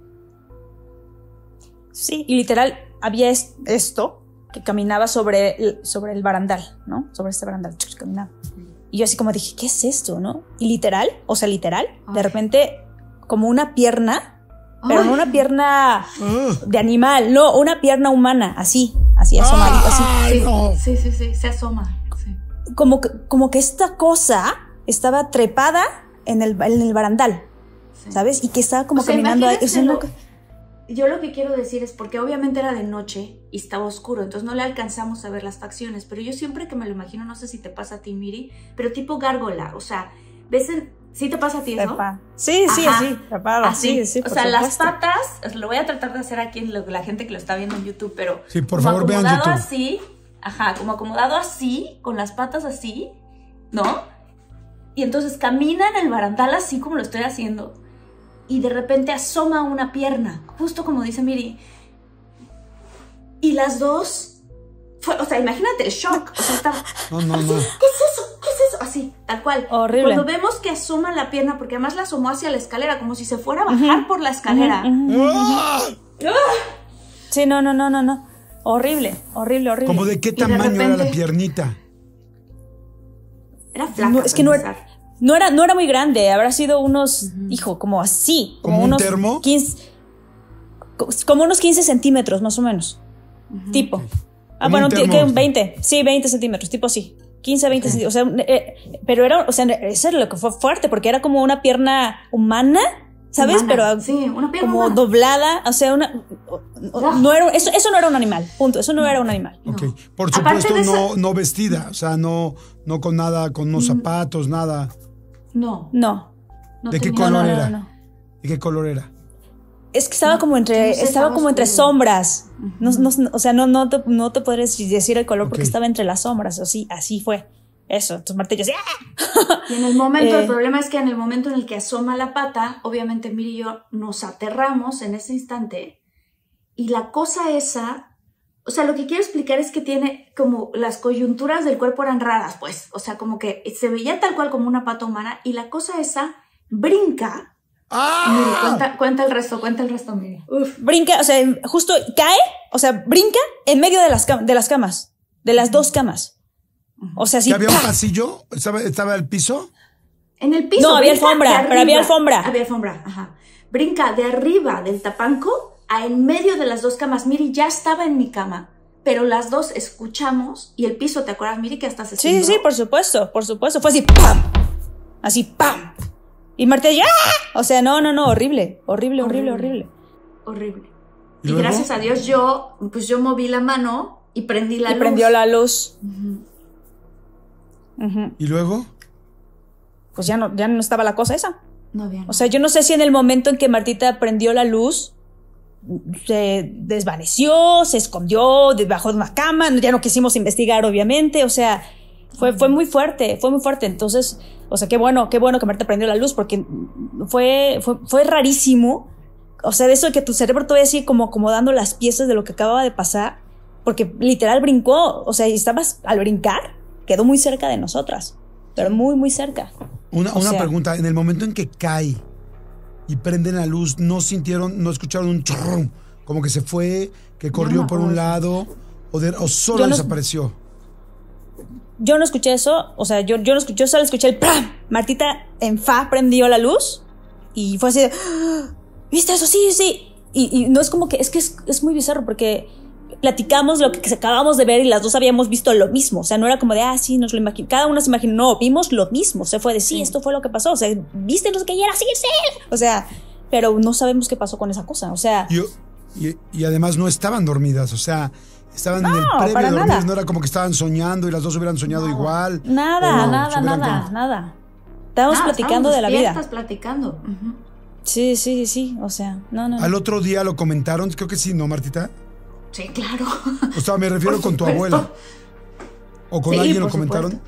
Sí, y literal había es- esto que caminaba sobre el, sobre el barandal, ¿no? Sobre este barandal, caminaba. Y yo así como dije, ¿qué es esto, no? Y literal, o sea, literal, de Ay. repente como una pierna, pero Ay. no una pierna Ah. de animal, no, una pierna humana, así, así así. Ay, Sí, no. sí, sí, sí, se asoma. Sí. Como que, como que esta cosa estaba trepada en el, en el barandal, sí. ¿sabes? Y que estaba como O sea, caminando ahí. Es una Yo lo que quiero decir es porque obviamente era de noche y estaba oscuro, entonces no le alcanzamos a ver las facciones, pero yo siempre que me lo imagino, no sé si te pasa a ti, Miri, pero tipo gárgola, o sea, ¿ves el... ¿Sí te pasa a ti trepa. Sí, sí, Ajá. así, trepado. Así, Sí, sí, o sea, las supuesto. patas, lo voy a tratar de hacer aquí en lo- la gente que lo está viendo en YouTube, pero Sí, por como favor, vean acomodado YouTube. así, ajá, como acomodado así, con las patas así, ¿no? Y entonces camina en el barandal así como lo estoy haciendo y de repente asoma una pierna, justo como dice Miri. Y las dos, fue- o sea, imagínate el shock, o sea, estaba, No, no, no. ¿qué es eso? ¿Qué es eso? Así, tal cual. Horrible. Cuando vemos que asoma la pierna, porque además la asomó hacia la escalera, como si se fuera a bajar por la escalera. ¡Ah! Sí, no, no, no, no, no. Horrible, horrible, horrible. ¿Como de qué de tamaño era la piernita? Era flaca. No, es que no era, no era, no era muy grande, habrá sido unos, hijo, como así. Como, ¿Como un unos termo? 15, co- como unos 15 centímetros, más o menos. Tipo. Ah, Como bueno, un ti- termo. que un 20. Sí, 20 centímetros, tipo así. 15, 20 centímetros. O sea, eh, pero era, o sea, eso era lo que fue fuerte, porque era como una pierna humana, ¿sabes? Humana, Pero sí, una pierna como humana. doblada, o sea, una, no era, eso, eso no era un animal, punto, eso no era un animal. Ok. Por supuesto, de no, no vestida. O sea, no, no con nada, con unos zapatos, nada. No. No. no ¿De qué tenía- color no, no, era? no, no. ¿Y qué color era? Es que estaba como entre, no sé, estaba como entre sombras. No, no- o sea, no, no, te, no te podré decir el color porque estaba entre las sombras, así, así fue. Eso, entonces martillo así, ¡ah! Y en el momento, Eh. el problema es que en el momento en el que asoma la pata, obviamente Miri y yo nos aterramos en ese instante. Y la cosa esa, o sea, lo que quiero explicar es que tiene como las coyunturas del cuerpo eran raras, pues. O sea, como que se veía tal cual como una pata humana. Y la cosa esa brinca. Miri, ¡Ah! cuenta, cuenta el resto, cuenta el resto, Miri. Uf. Brinca, o sea, justo cae, o sea, brinca en medio de las, cam- de las camas, de las dos camas. O sea, sí. ¿Que había un ¡pa! pasillo? ¿Estaba, estaba el piso? En el piso. No, había alfombra, pero había alfombra. Había alfombra, ajá. Brinca de arriba del tapanco a en medio de las dos camas. Miri ya estaba en mi cama, pero las dos escuchamos y el piso, ¿te acuerdas, Miri, que hasta se Sí, sí, cimbró? por supuesto, por supuesto. Fue así, ¡pam! Así, ¡pam! Y martillo, ¡ah! O sea, no, no, no, horrible, horrible, horrible, horrible. Horrible. ¿Y Y, gracias a Dios yo, pues yo moví la mano y prendí la y luz. prendió la luz. ¿Y luego? Pues ya no, ya no estaba la cosa esa. No había O sea, yo no sé si en el momento en que Martita prendió la luz, se desvaneció, se escondió debajo de una cama, ya no quisimos investigar, obviamente. O sea, Fue, fue muy fuerte, fue muy fuerte. Entonces, o sea, qué bueno, qué bueno que Marta prendió la luz porque fue, fue, fue rarísimo. O sea, de eso de que tu cerebro todavía sigue como acomodando las piezas de lo que acababa de pasar, porque literal brincó, o sea, y estabas al brincar, quedó muy cerca de nosotras, pero muy, muy cerca. Una, una pregunta, en el momento en que cae y prenden la luz, ¿no sintieron, no escucharon un chorro? Como que se fue, que corrió por un lado, o, o solo desapareció yo no escuché eso, o sea, yo, yo no escuché, yo solo escuché el ¡pram! Martita en fa prendió la luz y fue así de. ¿viste eso? Sí, sí. Y, no es como que, es que es, muy bizarro porque platicamos lo que acabamos de ver y las dos habíamos visto lo mismo. O sea, no era como de, ah, sí, nos lo imaginamos. Cada una se imaginó, no, vimos lo mismo. Se fue de, sí, esto fue lo que pasó. O sea, viste, no sé qué, y era así, sí. O sea, pero no sabemos qué pasó con esa cosa. O sea. y, y además no estaban dormidas. O sea, Estaban en el previo de dormir, no era como que estaban soñando y las dos hubieran soñado igual. Nada, nada, nada, nada. Estábamos platicando de la vida. Estás platicando. Sí, sí, sí, o sea, no, no. Al otro día lo comentaron, creo que sí, ¿no, Martita? Sí, claro. O sea, me refiero con tu abuela. ¿O con alguien lo comentaron?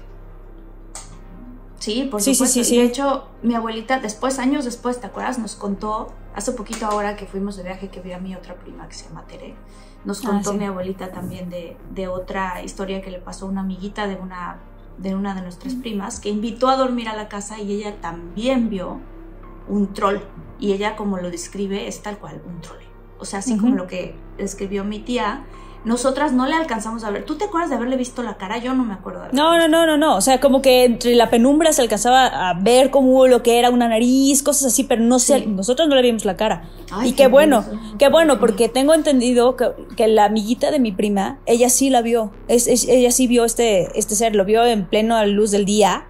Sí, por supuesto. Sí, sí, sí, de hecho, mi abuelita, después, años después, ¿te acuerdas? Nos contó, hace poquito ahora que fuimos de viaje, que vi a mi otra prima que se llama Tere nos ah, contó mi abuelita también de, de, otra historia que le pasó a una amiguita de una, de una de nuestras primas que invitó a dormir a la casa y ella también vio un troll. Y ella, como lo describe, es tal cual, un troll. O sea, así como lo que describió mi tía, nosotras no le alcanzamos a ver. ¿Tú te acuerdas de haberle visto la cara? Yo no me acuerdo. De no, no, no, no, no. O sea, como que entre la penumbra se alcanzaba a ver como lo que era una nariz, cosas así, pero no sé, nosotros no le vimos la cara. y qué, bueno, qué bueno, porque tengo entendido que, la amiguita de mi prima, ella sí la vio. Es, ella sí vio este, este ser, lo vio en pleno luz del día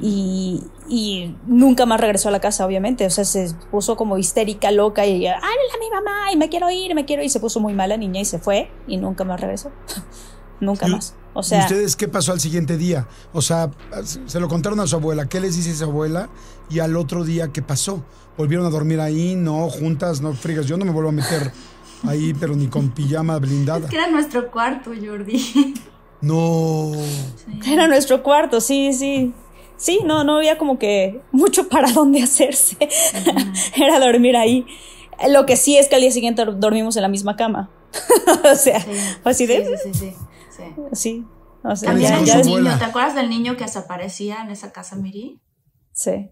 y, y, nunca más regresó a la casa, obviamente. O sea, se puso como histérica, loca y ella, ¡ay, mi mamá! Y me quiero ir, me quiero ir. Se puso muy mala niña y se fue y nunca más regresó. nunca más. O sea, ¿Y ustedes qué pasó al siguiente día? O sea, se lo contaron a su abuela. ¿Qué les dice su abuela? Y al otro día, ¿qué pasó? ¿Volvieron a dormir ahí? No, juntas, no frigas. Yo no me vuelvo a meter ahí, pero ni con pijama blindada. Es que era nuestro cuarto, Jordi. No. Era nuestro cuarto, sí, sí sí, no, no había como que mucho para dónde hacerse. Era dormir ahí. Lo que sí es que al día siguiente dormimos en la misma cama. o sea, así de. Sí, sí, sí. Sí. O sea, ya, ya niño, ¿Te acuerdas del niño que desaparecía en esa casa, Miri? Sí.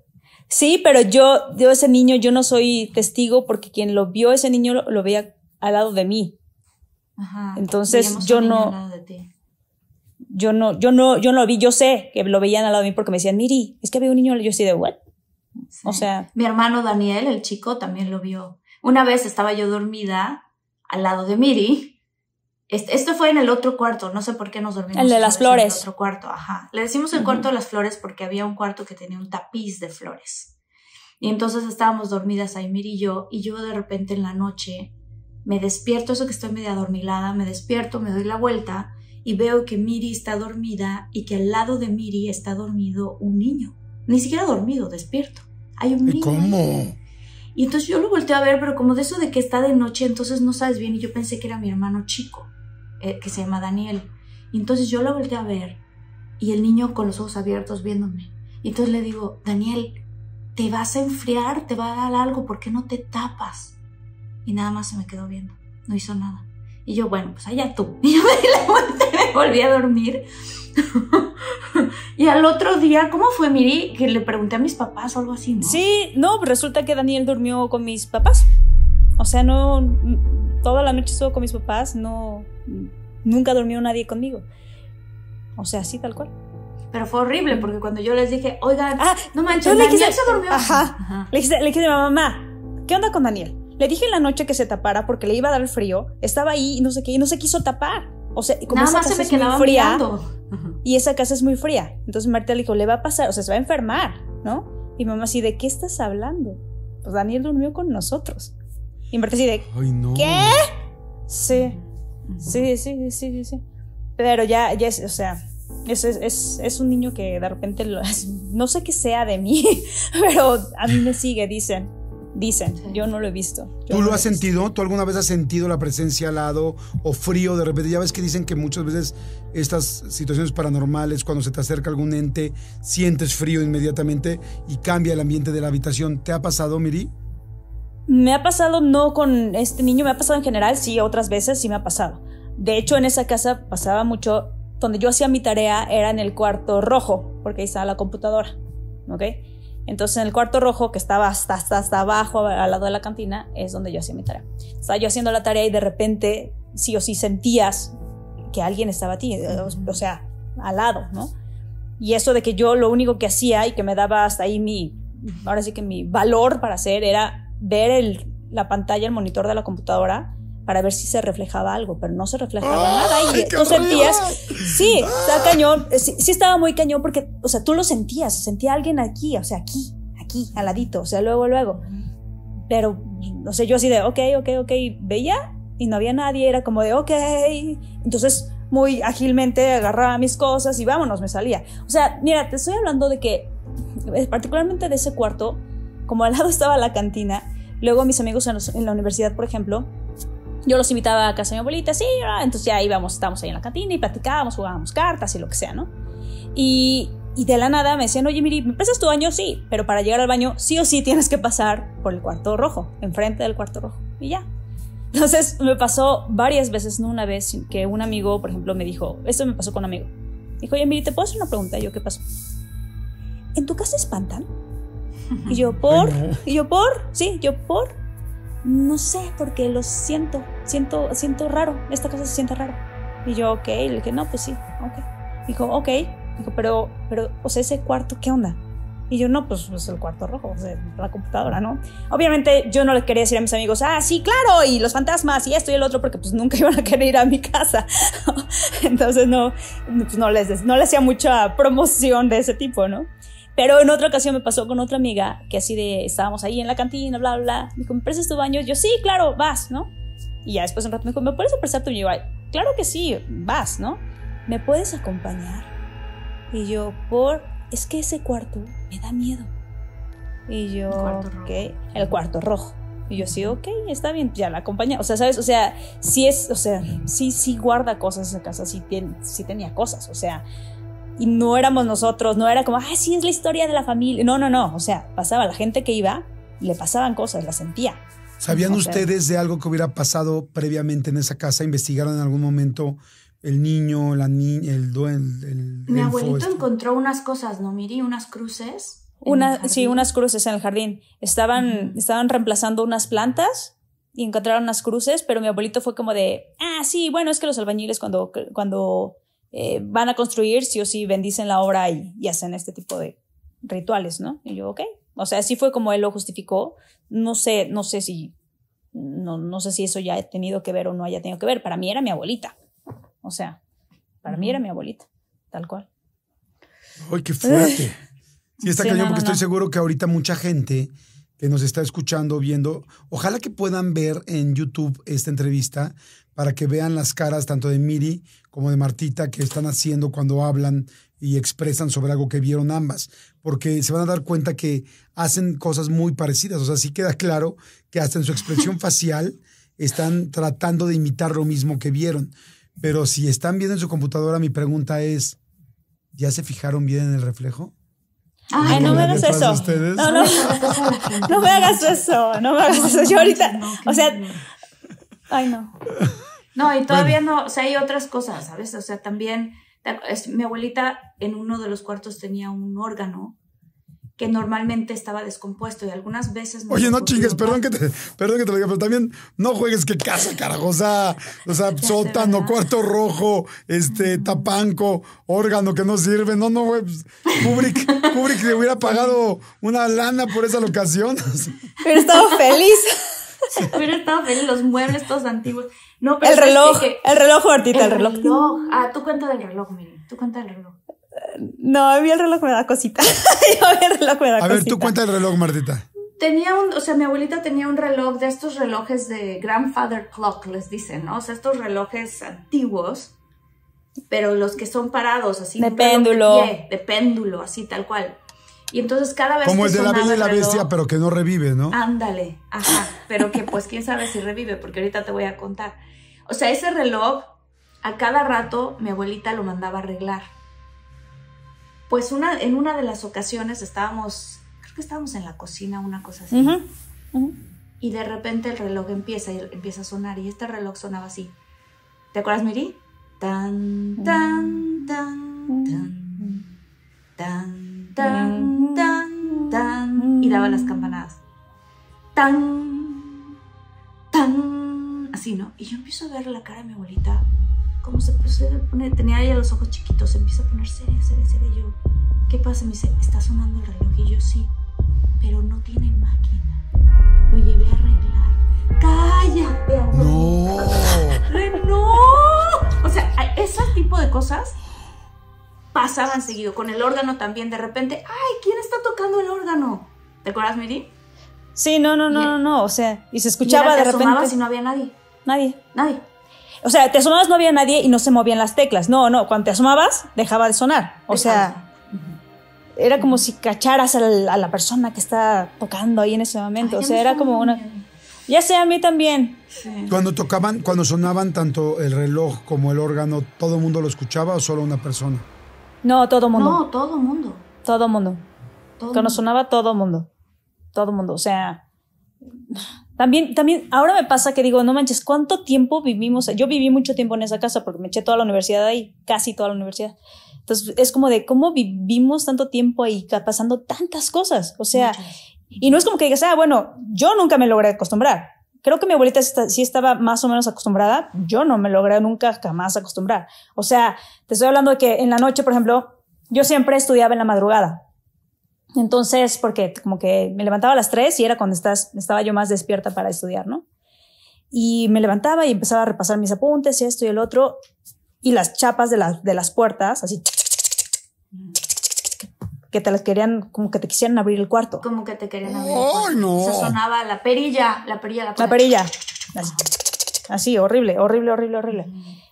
Sí, pero yo, yo ese niño, yo no soy testigo porque quien lo vio, ese niño lo, veía al lado de mí. Ajá. Entonces yo no. Al lado de ti yo no, yo no, yo no lo vi, yo sé que lo veían al lado de mí porque me decían, Miri, es que había un niño, yo así de, ¿what? O sea. Mi hermano Daniel, el chico, también lo vio. Una vez estaba yo dormida al lado de Miri. Este, esto fue en el otro cuarto, no sé por qué nos dormimos. El de las flores. En el otro cuarto, ajá. Le decimos el cuarto de las flores porque había un cuarto que tenía un tapiz de flores. Y entonces estábamos dormidas ahí, Miri y yo, y yo de repente en la noche me despierto, eso que estoy media adormilada, me despierto, me doy la vuelta y veo que Miri está dormida y que al lado de Miri está dormido un niño. Ni siquiera dormido, despierto. Hay un niño. ¿Cómo? Y entonces yo lo volteé a ver, pero como de eso de que está de noche, entonces no sabes bien. Y yo pensé que era mi hermano chico, eh, que se llama Daniel. Y entonces yo lo volteé a ver y el niño con los ojos abiertos viéndome. Y entonces le digo, Daniel, te vas a enfriar, te va a dar algo, ¿por qué no te tapas? Y nada más se me quedó viendo, no hizo nada. Y yo, bueno, pues allá tú. Y yo me di la vuelta y me volví a dormir. y al otro día, ¿cómo fue, Miri? Que le pregunté a mis papás o algo así, ¿no? Sí, no, pues resulta que Daniel durmió con mis papás. O sea, no, toda la noche estuvo con mis papás, no, nunca durmió nadie conmigo. O sea, así tal cual. Pero fue horrible porque cuando yo les dije, oigan, ah, no manches, Daniel se durmió. Ajá. Le, dije, le dije a mi mamá, ¿qué onda con Daniel? Le dije en la noche que se tapara porque le iba a dar frío. Estaba ahí y no sé qué, y no se quiso tapar. O sea, como esa casa es muy fría. Y esa casa es muy fría. Entonces Marta le dijo, le va a pasar, o sea, se va a enfermar, ¿no? Y mamá así, ¿de qué estás hablando? Pues Daniel durmió con nosotros. Y Marta así de, Ay, no. ¿qué? Sí, sí, sí, sí, sí, Pero ya, ya es, o sea, es, es, es, un niño que de repente, no sé qué sea de mí, pero a mí me sigue, dicen Dicen, yo no lo he visto. Yo ¿Tú no lo has visto. sentido? ¿Tú alguna vez has sentido la presencia al lado o frío de repente? Ya ves que dicen que muchas veces estas situaciones paranormales, cuando se te acerca algún ente, sientes frío inmediatamente y cambia el ambiente de la habitación. ¿Te ha pasado, Miri? Me ha pasado no con este niño, me ha pasado en general, sí, otras veces sí me ha pasado. De hecho, en esa casa pasaba mucho, donde yo hacía mi tarea era en el cuarto rojo, porque ahí estaba la computadora, ¿ok? Entonces en el cuarto rojo, que estaba hasta, hasta, hasta abajo, al lado de la cantina, es donde yo hacía mi tarea. Estaba yo haciendo la tarea y de repente, sí o sí, sentías que alguien estaba a ti, o sea, al lado, ¿no? Y eso de que yo lo único que hacía y que me daba hasta ahí mi, ahora sí que mi valor para hacer era ver el, la pantalla, el monitor de la computadora para ver si se reflejaba algo, pero no se reflejaba nada. ¡Ay, Y tú sentías, sí, estaba cañón, eh, sí, sí estaba muy cañón porque, o sea, tú lo sentías, sentía a alguien aquí, o sea, aquí, aquí, al ladito, o sea, luego, luego. Pero, no sé, yo así de, ok, ok, ok, veía y no había nadie, era como de, ok. Entonces, muy ágilmente agarraba mis cosas y vámonos, me salía. O sea, mira, te estoy hablando de que, eh, particularmente de ese cuarto, como al lado estaba la cantina, luego mis amigos en, los- en la universidad, por ejemplo, yo los invitaba a casa de mi abuelita, sí, ah, entonces ya íbamos, estábamos ahí en la cantina y platicábamos, jugábamos cartas y lo que sea, ¿no? Y, y de la nada me decían, oye, Miri, ¿me prestas tu baño? Sí, pero para llegar al baño sí o sí tienes que pasar por el cuarto rojo, enfrente del cuarto rojo, y ya. Entonces me pasó varias veces, no una vez, que un amigo, por ejemplo, me dijo, esto me pasó con un amigo. Dijo, oye, Miri, ¿te puedo hacer una pregunta? Y yo, ¿qué pasó? ¿En tu casa espantan? Y yo, ¿por? Y yo, ¿por? Sí, yo, ¿por? No sé, porque lo siento, siento, siento raro, esta casa se siente raro. Y yo, ok, le dije, no, pues sí, ok. Dijo, ok, dijo, pero, pero, o sea, ese cuarto, ¿qué onda? Y yo, no, pues, pues el cuarto rojo, o sea, la computadora, ¿no? Obviamente yo no le quería decir a mis amigos, ah, sí, claro, y los fantasmas y esto y el otro, porque pues nunca iban a querer ir a mi casa. Entonces no, pues, no, les, no les hacía mucha promoción de ese tipo, ¿no? Pero en otra ocasión me pasó con otra amiga que así de, estábamos ahí en la cantina, bla, bla, bla. Me dijo, ¿me prestas tu baño? Yo, sí, claro, vas, ¿no? Y ya después un rato me dijo, ¿me puedes prestar tu baño? Y yo, "Ay, claro que sí, vas, ¿no? ¿Me puedes acompañar? Y yo, por, es que ese cuarto me da miedo. Y yo, El cuarto rojo. ok, el cuarto rojo. Y yo, sí, ok, está bien, ya la acompañé. O sea, ¿sabes? O sea, sí es, o sea, sí, sí guarda cosas esa casa, sí, tiene, sí tenía cosas, o sea, y no éramos nosotros, no era como, ah, sí, es la historia de la familia. No, no, no, o sea, pasaba, la gente que iba, le pasaban cosas, la sentía. ¿Sabían O sea- ustedes de algo que hubiera pasado previamente en esa casa? ¿Investigaron en algún momento el niño, la niña, el duende, el Mi abuelito este? encontró unas cosas, ¿no, Miri? Unas cruces. Una, sí, unas cruces en el jardín. Estaban, estaban reemplazando unas plantas y encontraron unas cruces, pero mi abuelito fue como de, ah, sí, bueno, es que los albañiles cuando, cuando eh, van a construir, sí o sí bendicen la obra y, y hacen este tipo de rituales, ¿no? Y yo, ok. O sea, así fue como él lo justificó. No sé, no sé si, no, no sé si eso ya ha tenido que ver o no haya tenido que ver. Para mí era mi abuelita. O sea, para mí era mi abuelita, tal cual. ¡Ay, qué fuerte! Sí, está Sí, cañón no, porque no, estoy no. seguro que ahorita mucha gente que nos está escuchando, viendo, ojalá que puedan ver en YouTube esta entrevista para que vean las caras tanto de Miri como de Martita que están haciendo cuando hablan y expresan sobre algo que vieron ambas, porque se van a dar cuenta que hacen cosas muy parecidas, o sea, sí queda claro que hasta en su expresión facial están tratando de imitar lo mismo que vieron, pero si están viendo en su computadora, mi pregunta es, ¿ya se fijaron bien en el reflejo? Ay, no me hagas ¿Les pasa a eso. ustedes? No, no, no me hagas eso, no me hagas eso. Yo ahorita, o sea, ay no. No, y todavía no, o sea, hay otras cosas, ¿sabes? O sea, también, mi abuelita en uno de los cuartos tenía un órgano que normalmente estaba descompuesto y algunas veces... nos Oye, no chingues, perdón que te, perdón que te lo diga, pero también no juegues que casa, carajo. O sea, o sea sótano, cuarto rojo, este, tapanco, órgano que no sirve. No, no, güey. Kubrick, Kubrick le hubiera pagado una lana por esa locación. Hubiera estado feliz. Hubiera estado feliz los muebles todos antiguos. No, pero El ¿sabes reloj? Que- el reloj, Martita, el reloj. Ah, tú cuenta del reloj, miren. Tú cuenta del reloj. No, a mí el reloj me da cosita. Yo a mí el reloj me da A cosita. ver, tú cuenta el reloj, Martita. Tenía un, o sea, mi abuelita tenía un reloj de estos relojes de grandfather clock, les dicen, ¿no? O sea, estos relojes antiguos, pero los que son parados, así. De péndulo. pie, de péndulo, así tal cual. Y entonces cada vez Como que el de la Bella y la reloj- Bestia, pero que no revive, ¿no? Ándale, ajá, pero que pues quién sabe si revive, porque ahorita te voy a contar. O sea, ese reloj, a cada rato mi abuelita lo mandaba a arreglar. Pues una, en una de las ocasiones estábamos, creo que estábamos en la cocina, una cosa así, ujú. y de repente el reloj empieza y empieza a sonar, y este reloj sonaba así. ¿Te acuerdas, Miri? Tan, tan, tan, tan, tan, tan, tan, tan, y daba las campanadas. Tan, tan, así, ¿no? Y yo empiezo a ver la cara de mi abuelita, cómo se puso a poner, tenía ella los ojos chiquitos, se empieza a poner seria, seria, seria. Y yo, ¿qué pasa? Me dice, está sonando el reloj. Y yo, sí, pero no tiene máquina. Lo llevé a arreglar. ¡Cállate, abuelita! No. ¡No! O sea, ese tipo de cosas pasaban seguido. Con el órgano también, de repente, ¡ay! ¿Quién está tocando el órgano? ¿Te acuerdas, Miri? Sí, no, no, no, Y- no, no, o sea, y se Y escuchaba era, de repente y no había nadie. nadie. Nadie. O sea, te asomabas no había nadie y no se movían las teclas. No, no, cuando te asomabas dejaba de sonar. O sea, era como si cacharas a la, a la persona que está tocando ahí en ese momento. Ay, o sea, era como una... Ya sé, a mí también. Sí. Cuando tocaban, cuando sonaban tanto el reloj como el órgano, ¿todo el mundo lo escuchaba o solo una persona? No, todo mundo. No, todo mundo. Todo mundo. Todo Cuando mundo. sonaba todo mundo. Todo mundo. O sea. También, también, ahora me pasa que digo, no manches, ¿cuánto tiempo vivimos? Yo viví mucho tiempo en esa casa porque me eché toda la universidad ahí, casi toda la universidad. Entonces, es como de cómo vivimos tanto tiempo ahí, pasando tantas cosas. O sea, Muchas. y no es como que digas, ah, bueno, yo nunca me logré acostumbrar. Creo que mi abuelita está- sí estaba más o menos acostumbrada. Yo no me logré nunca jamás acostumbrar. O sea, te estoy hablando de que en la noche, por ejemplo, yo siempre estudiaba en la madrugada. Entonces, porque como que me levantaba a las 3 y era cuando estás, estaba yo más despierta para estudiar, ¿no? Y me levantaba y empezaba a repasar mis apuntes y esto y el otro. Y las chapas de, las de las puertas, así, que te las querían, como que te quisieran abrir el cuarto. Como que te querían abrir. ¡Ay, no! Se sonaba la perilla, la perilla, la, La perilla. Así, así, horrible, horrible, horrible, horrible.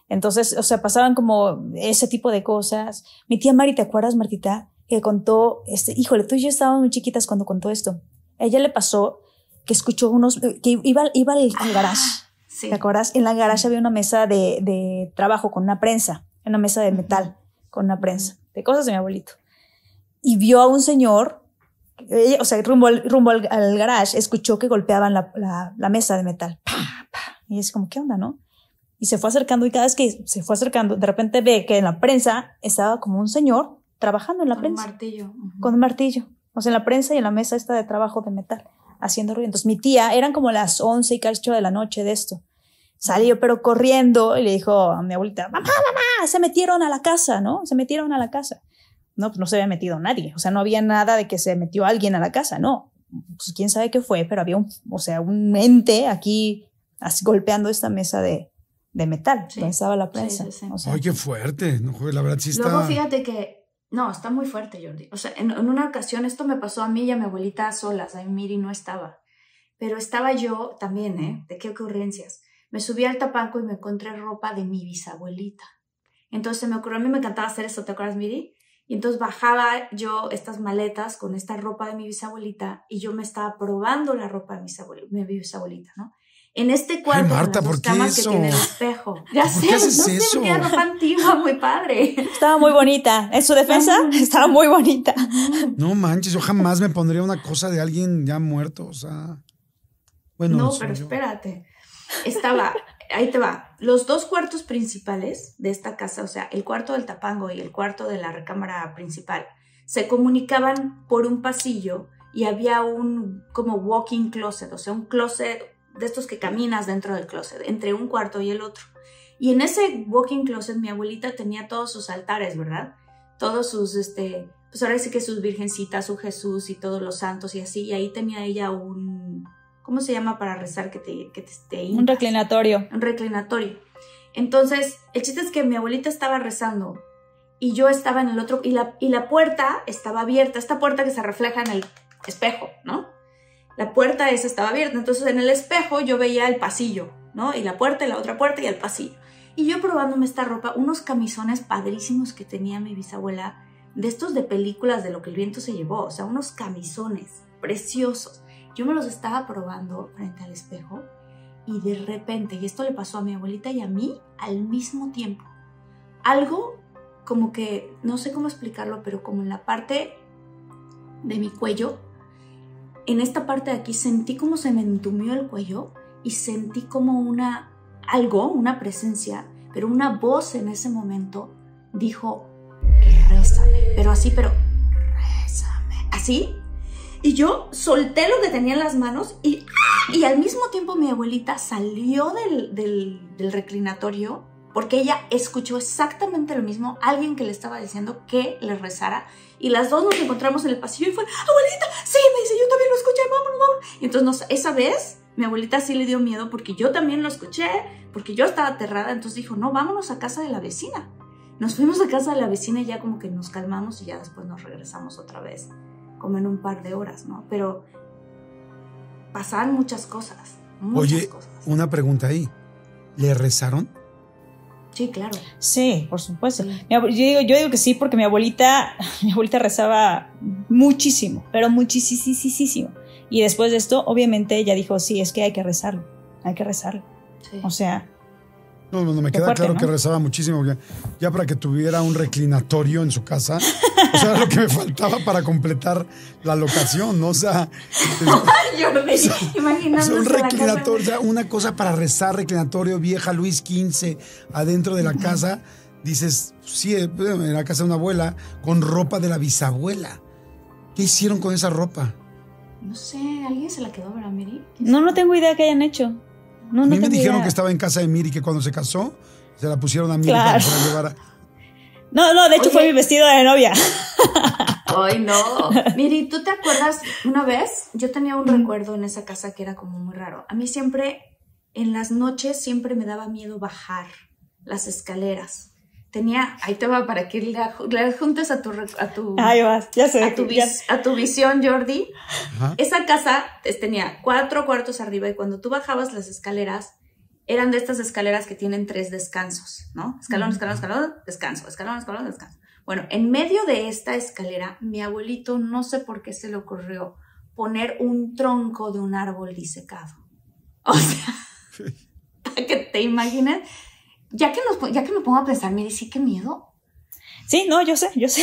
Entonces, o sea, pasaban como ese tipo de cosas. Mi tía Mari, ¿te acuerdas, Martita? Que contó, este, híjole, tú y yo estábamos muy chiquitas cuando contó esto. A ella le pasó que escuchó unos, que iba, iba al, al garage. Sí. ¿Te acuerdas? En la garage había una mesa de, de trabajo con una prensa, una mesa de metal con una prensa, de cosas de mi abuelito. Y vio a un señor, o sea, rumbo, al, rumbo al, al garage, escuchó que golpeaban la, la, la mesa de metal. Pa, pa. Y es como, ¿qué onda, no? Y se fue acercando y cada vez que se fue acercando, de repente ve que en la prensa estaba como un señor trabajando en la Con prensa martillo. Ujú. con un martillo. O sea, en la prensa y en la mesa esta de trabajo de metal, haciendo ruido. Entonces mi tía, eran como las 11 y cacho de la noche de esto. Salió pero corriendo y le dijo a mi abuelita, mamá, mamá, se metieron a la casa, ¿no? Se metieron a la casa. No, pues no se había metido nadie. O sea, no había nada de que se metió alguien a la casa, no. Pues quién sabe qué fue, pero había un, o sea, un ente aquí así, golpeando esta mesa de, de metal, Sí. estaba la prensa. sí, sí. O sea, Ay, qué fuerte. No, la verdad sí está. Luego fíjate que, no, está muy fuerte, Jordi. O sea, en, una ocasión esto me pasó a mí y a mi abuelita solas, a Miri no estaba. Pero estaba yo también, ¿eh? ¿De qué ocurrencias? Me subí al tapanco y me encontré ropa de mi bisabuelita. Entonces me ocurrió, a mí me encantaba hacer eso, ¿te acuerdas, Miri? Y entonces bajaba yo estas maletas con esta ropa de mi bisabuelita y yo me estaba probando la ropa de mi bisabuelita, ¿no? En este cuarto, con Marta, las dos ¿por qué camas eso? que tiene el espejo. Ya ¿Por sé, qué haces no sé, eso? porque era ropa antigua, muy padre. estaba muy bonita. En su defensa, estaba muy bonita. No manches, yo jamás me pondría una cosa de alguien ya muerto. O sea. Bueno, No, pero yo. espérate. Estaba, ahí te va. Los dos cuartos principales de esta casa, o sea, el cuarto del tapango y el cuarto de la recámara principal, se comunicaban por un pasillo y había un como walking closet, o sea, un closet de estos que caminas dentro del closet, entre un cuarto y el otro. Y en ese walking closet mi abuelita tenía todos sus altares, ¿verdad? Todos sus, este, pues ahora sí que sus virgencitas, su Jesús y todos los santos y así, y ahí tenía ella un, ¿cómo se llama para rezar que te, que te, te Un reclinatorio. un reclinatorio. Entonces, el chiste es que mi abuelita estaba rezando y yo estaba en el otro, y la, y la puerta estaba abierta, esta puerta que se refleja en el espejo, ¿no? La puerta esa estaba abierta, entonces en el espejo yo veía el pasillo, ¿no? Y la puerta y la otra puerta y el pasillo. Y yo probándome esta ropa, unos camisones padrísimos que tenía mi bisabuela, de estos de películas de lo que el viento se llevó, o sea, unos camisones preciosos. Yo me los estaba probando frente al espejo y de repente, y esto le pasó a mi abuelita y a mí al mismo tiempo, algo como que, no sé cómo explicarlo, pero como en la parte de mi cuello, en esta parte de aquí sentí como se me entumió el cuello y sentí como una, algo, una presencia, pero una voz en ese momento dijo, rézame, pero así, pero rézame, así. Y yo solté lo que tenía en las manos y, y al mismo tiempo mi abuelita salió del, del, del reclinatorio porque ella escuchó exactamente lo mismo, alguien que le estaba diciendo que le rezara, y las dos nos encontramos en el pasillo y fue, abuelita, sí, me dice, yo también lo escuché, vámonos, vámonos. Y entonces nos, esa vez mi abuelita sí le dio miedo porque yo también lo escuché, porque yo estaba aterrada, entonces dijo, no, vámonos a casa de la vecina. Nos fuimos a casa de la vecina y ya como que nos calmamos y ya después nos regresamos otra vez, como en un par de horas, ¿no? Pero pasaban muchas cosas. Muchas Oye, cosas. una pregunta ahí. ¿Le rezaron? Sí, claro. Sí, por supuesto. Sí. Yo, digo, yo digo que sí porque mi abuelita, mi abuelita rezaba muchísimo, pero muchísimo. Y después de esto, obviamente ella dijo, sí, es que hay que rezarlo, hay que rezarlo. Sí. O sea, No, no, me queda fuerte, claro ¿no? que rezaba muchísimo. Ya para que tuviera un reclinatorio en su casa, o sea, era lo que me faltaba para completar la locación, ¿no? O sea, Ay, Jordi, o sea, un reclinatorio, o sea, una cosa para rezar, reclinatorio vieja Luis XV adentro de la casa. Dices, sí, eh, en la casa de una abuela, con ropa de la bisabuela. ¿Qué hicieron con esa ropa? No sé, ¿alguien se la quedó, verdad, Miri? no, no tengo idea que hayan hecho. No, A mí me dijeron idea. que estaba en casa de Miri, que cuando se casó, se la pusieron a Miri Claro. para que se la llevara. No, no, de hecho Oye. fue mi vestido de novia. Ay, no. Miri, ¿tú te acuerdas una vez? Yo tenía un recuerdo en esa casa que era como muy raro. A mí siempre, en las noches, siempre me daba miedo bajar las escaleras. Tenía, ahí te va para que la, la juntes a tu, a tu, Ahí vas, ya sé. a tu, ya- vis- a tu visión, Jordi. Ajá. Esa casa es- tenía cuatro cuartos arriba y cuando tú bajabas las escaleras, eran de estas escaleras que tienen tres descansos, ¿no? Escalón, escalón, escalón, descanso, escalón, escalón, descanso. Bueno, en medio de esta escalera, mi abuelito no sé por qué se le ocurrió poner un tronco de un árbol disecado. O sea, para que te imagines, ya que, nos, ya que me pongo a pensar, mire, sí, qué miedo. Sí, no, yo sé, yo sé.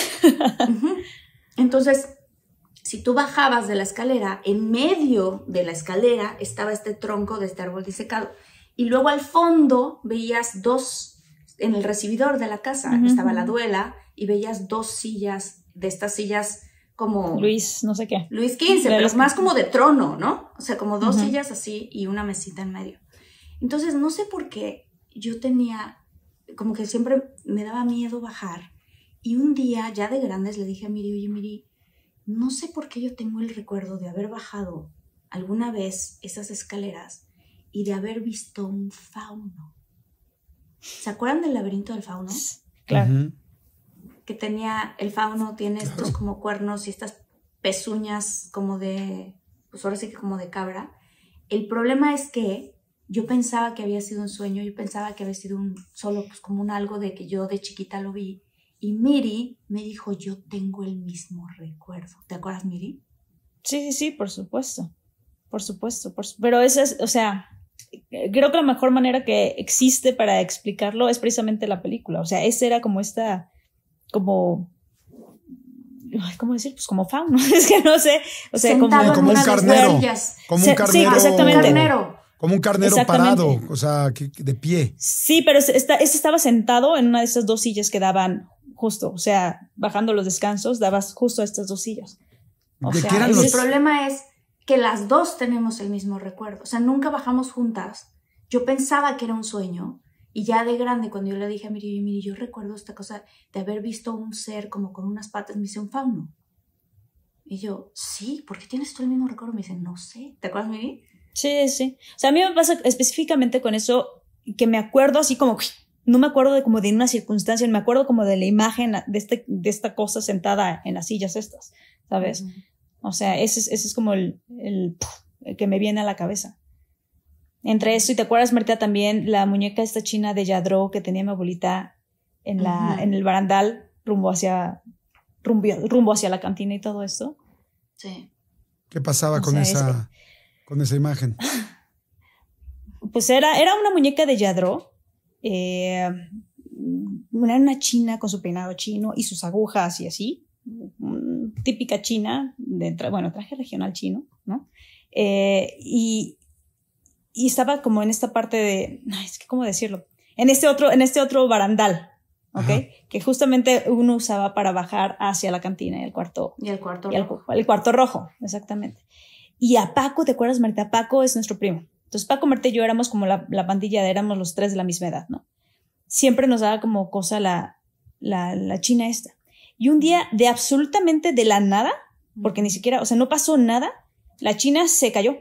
Entonces, si tú bajabas de la escalera, en medio de la escalera estaba este tronco de este árbol disecado. Y luego al fondo veías dos, en el recibidor de la casa estaba la duela y veías dos sillas, de estas sillas como Luis, no sé qué. Luis XV, pero los- más como de trono, ¿no? O sea, como dos sillas así y una mesita en medio. Entonces, no sé por qué yo tenía, como que siempre me daba miedo bajar. Y un día, ya de grandes, le dije a Miri, oye, Miri, no sé por qué yo tengo el recuerdo de haber bajado alguna vez esas escaleras y de haber visto un fauno. ¿Se acuerdan del laberinto del fauno? Claro. Que tenía, el fauno tiene estos como cuernos y estas pezuñas como de, pues ahora sí que como de cabra. El problema es que yo pensaba que había sido un sueño, yo pensaba que había sido un, solo pues como un algo de que yo de chiquita lo vi. Y Miri me dijo, yo tengo el mismo recuerdo. ¿Te acuerdas, Miri? Sí, sí, sí, por supuesto. Por supuesto. por su- pero esa es, o sea, creo que la mejor manera que existe para explicarlo es precisamente la película. O sea, esa era como esta, como, ¿cómo decir? Pues como fauno. es que no sé. O sea, como, Sentado en como un carnero. Como Sí, un sí, carnero. exactamente. Carnero. Como un carnero parado, o sea, que- de pie. Sí, pero ese, esta- ese estaba sentado en una de esas dos sillas que daban justo, o sea, bajando los descansos, dabas justo a estas dos sillas. O ¿De sea, qué eran El los- es- problema es que las dos tenemos el mismo recuerdo. O sea, nunca bajamos juntas. Yo pensaba que era un sueño. Y ya de grande, cuando yo le dije a Miri, Miri, yo recuerdo esta cosa de haber visto un ser como con unas patas, me dice un fauno. Y yo, sí, ¿por qué tienes tú el mismo recuerdo? Me dice, no sé. ¿Te acuerdas, Miri? Sí, sí. O sea, a mí me pasa específicamente con eso que me acuerdo así como, no me acuerdo de como de una circunstancia, me acuerdo como de la imagen de, este, de esta cosa sentada en las sillas estas, ¿sabes? O sea, ese es, ese es como el, el, el que me viene a la cabeza. Entre eso, y te acuerdas, Marta, también la muñeca esta china de Yadro que tenía mi abuelita en, la, en el barandal rumbo hacia rumbo, rumbo hacia la cantina y todo esto. Sí. ¿Qué pasaba O con, sea, esa, con esa imagen? Pues era, era una muñeca de Yadro. Eh, era una china con su peinado chino y sus agujas y así. Mm, Típica china, de tra- bueno, traje regional chino, ¿no? Eh, y, y estaba como en esta parte de, es que cómo decirlo, en este otro, en este otro barandal, ¿ok? Ajá. Que justamente uno usaba para bajar hacia la cantina y el cuarto Y el cuarto y el, rojo. el cuarto rojo, exactamente. Y a Paco, ¿te acuerdas, Marta? Paco es nuestro primo. Entonces, Paco, Marta y yo éramos como la, la pandilla, éramos los tres de la misma edad, ¿no? Siempre nos daba como cosa la, la, la china esta. Y un día, de absolutamente de la nada, porque ni siquiera, o sea, no pasó nada, la china se cayó.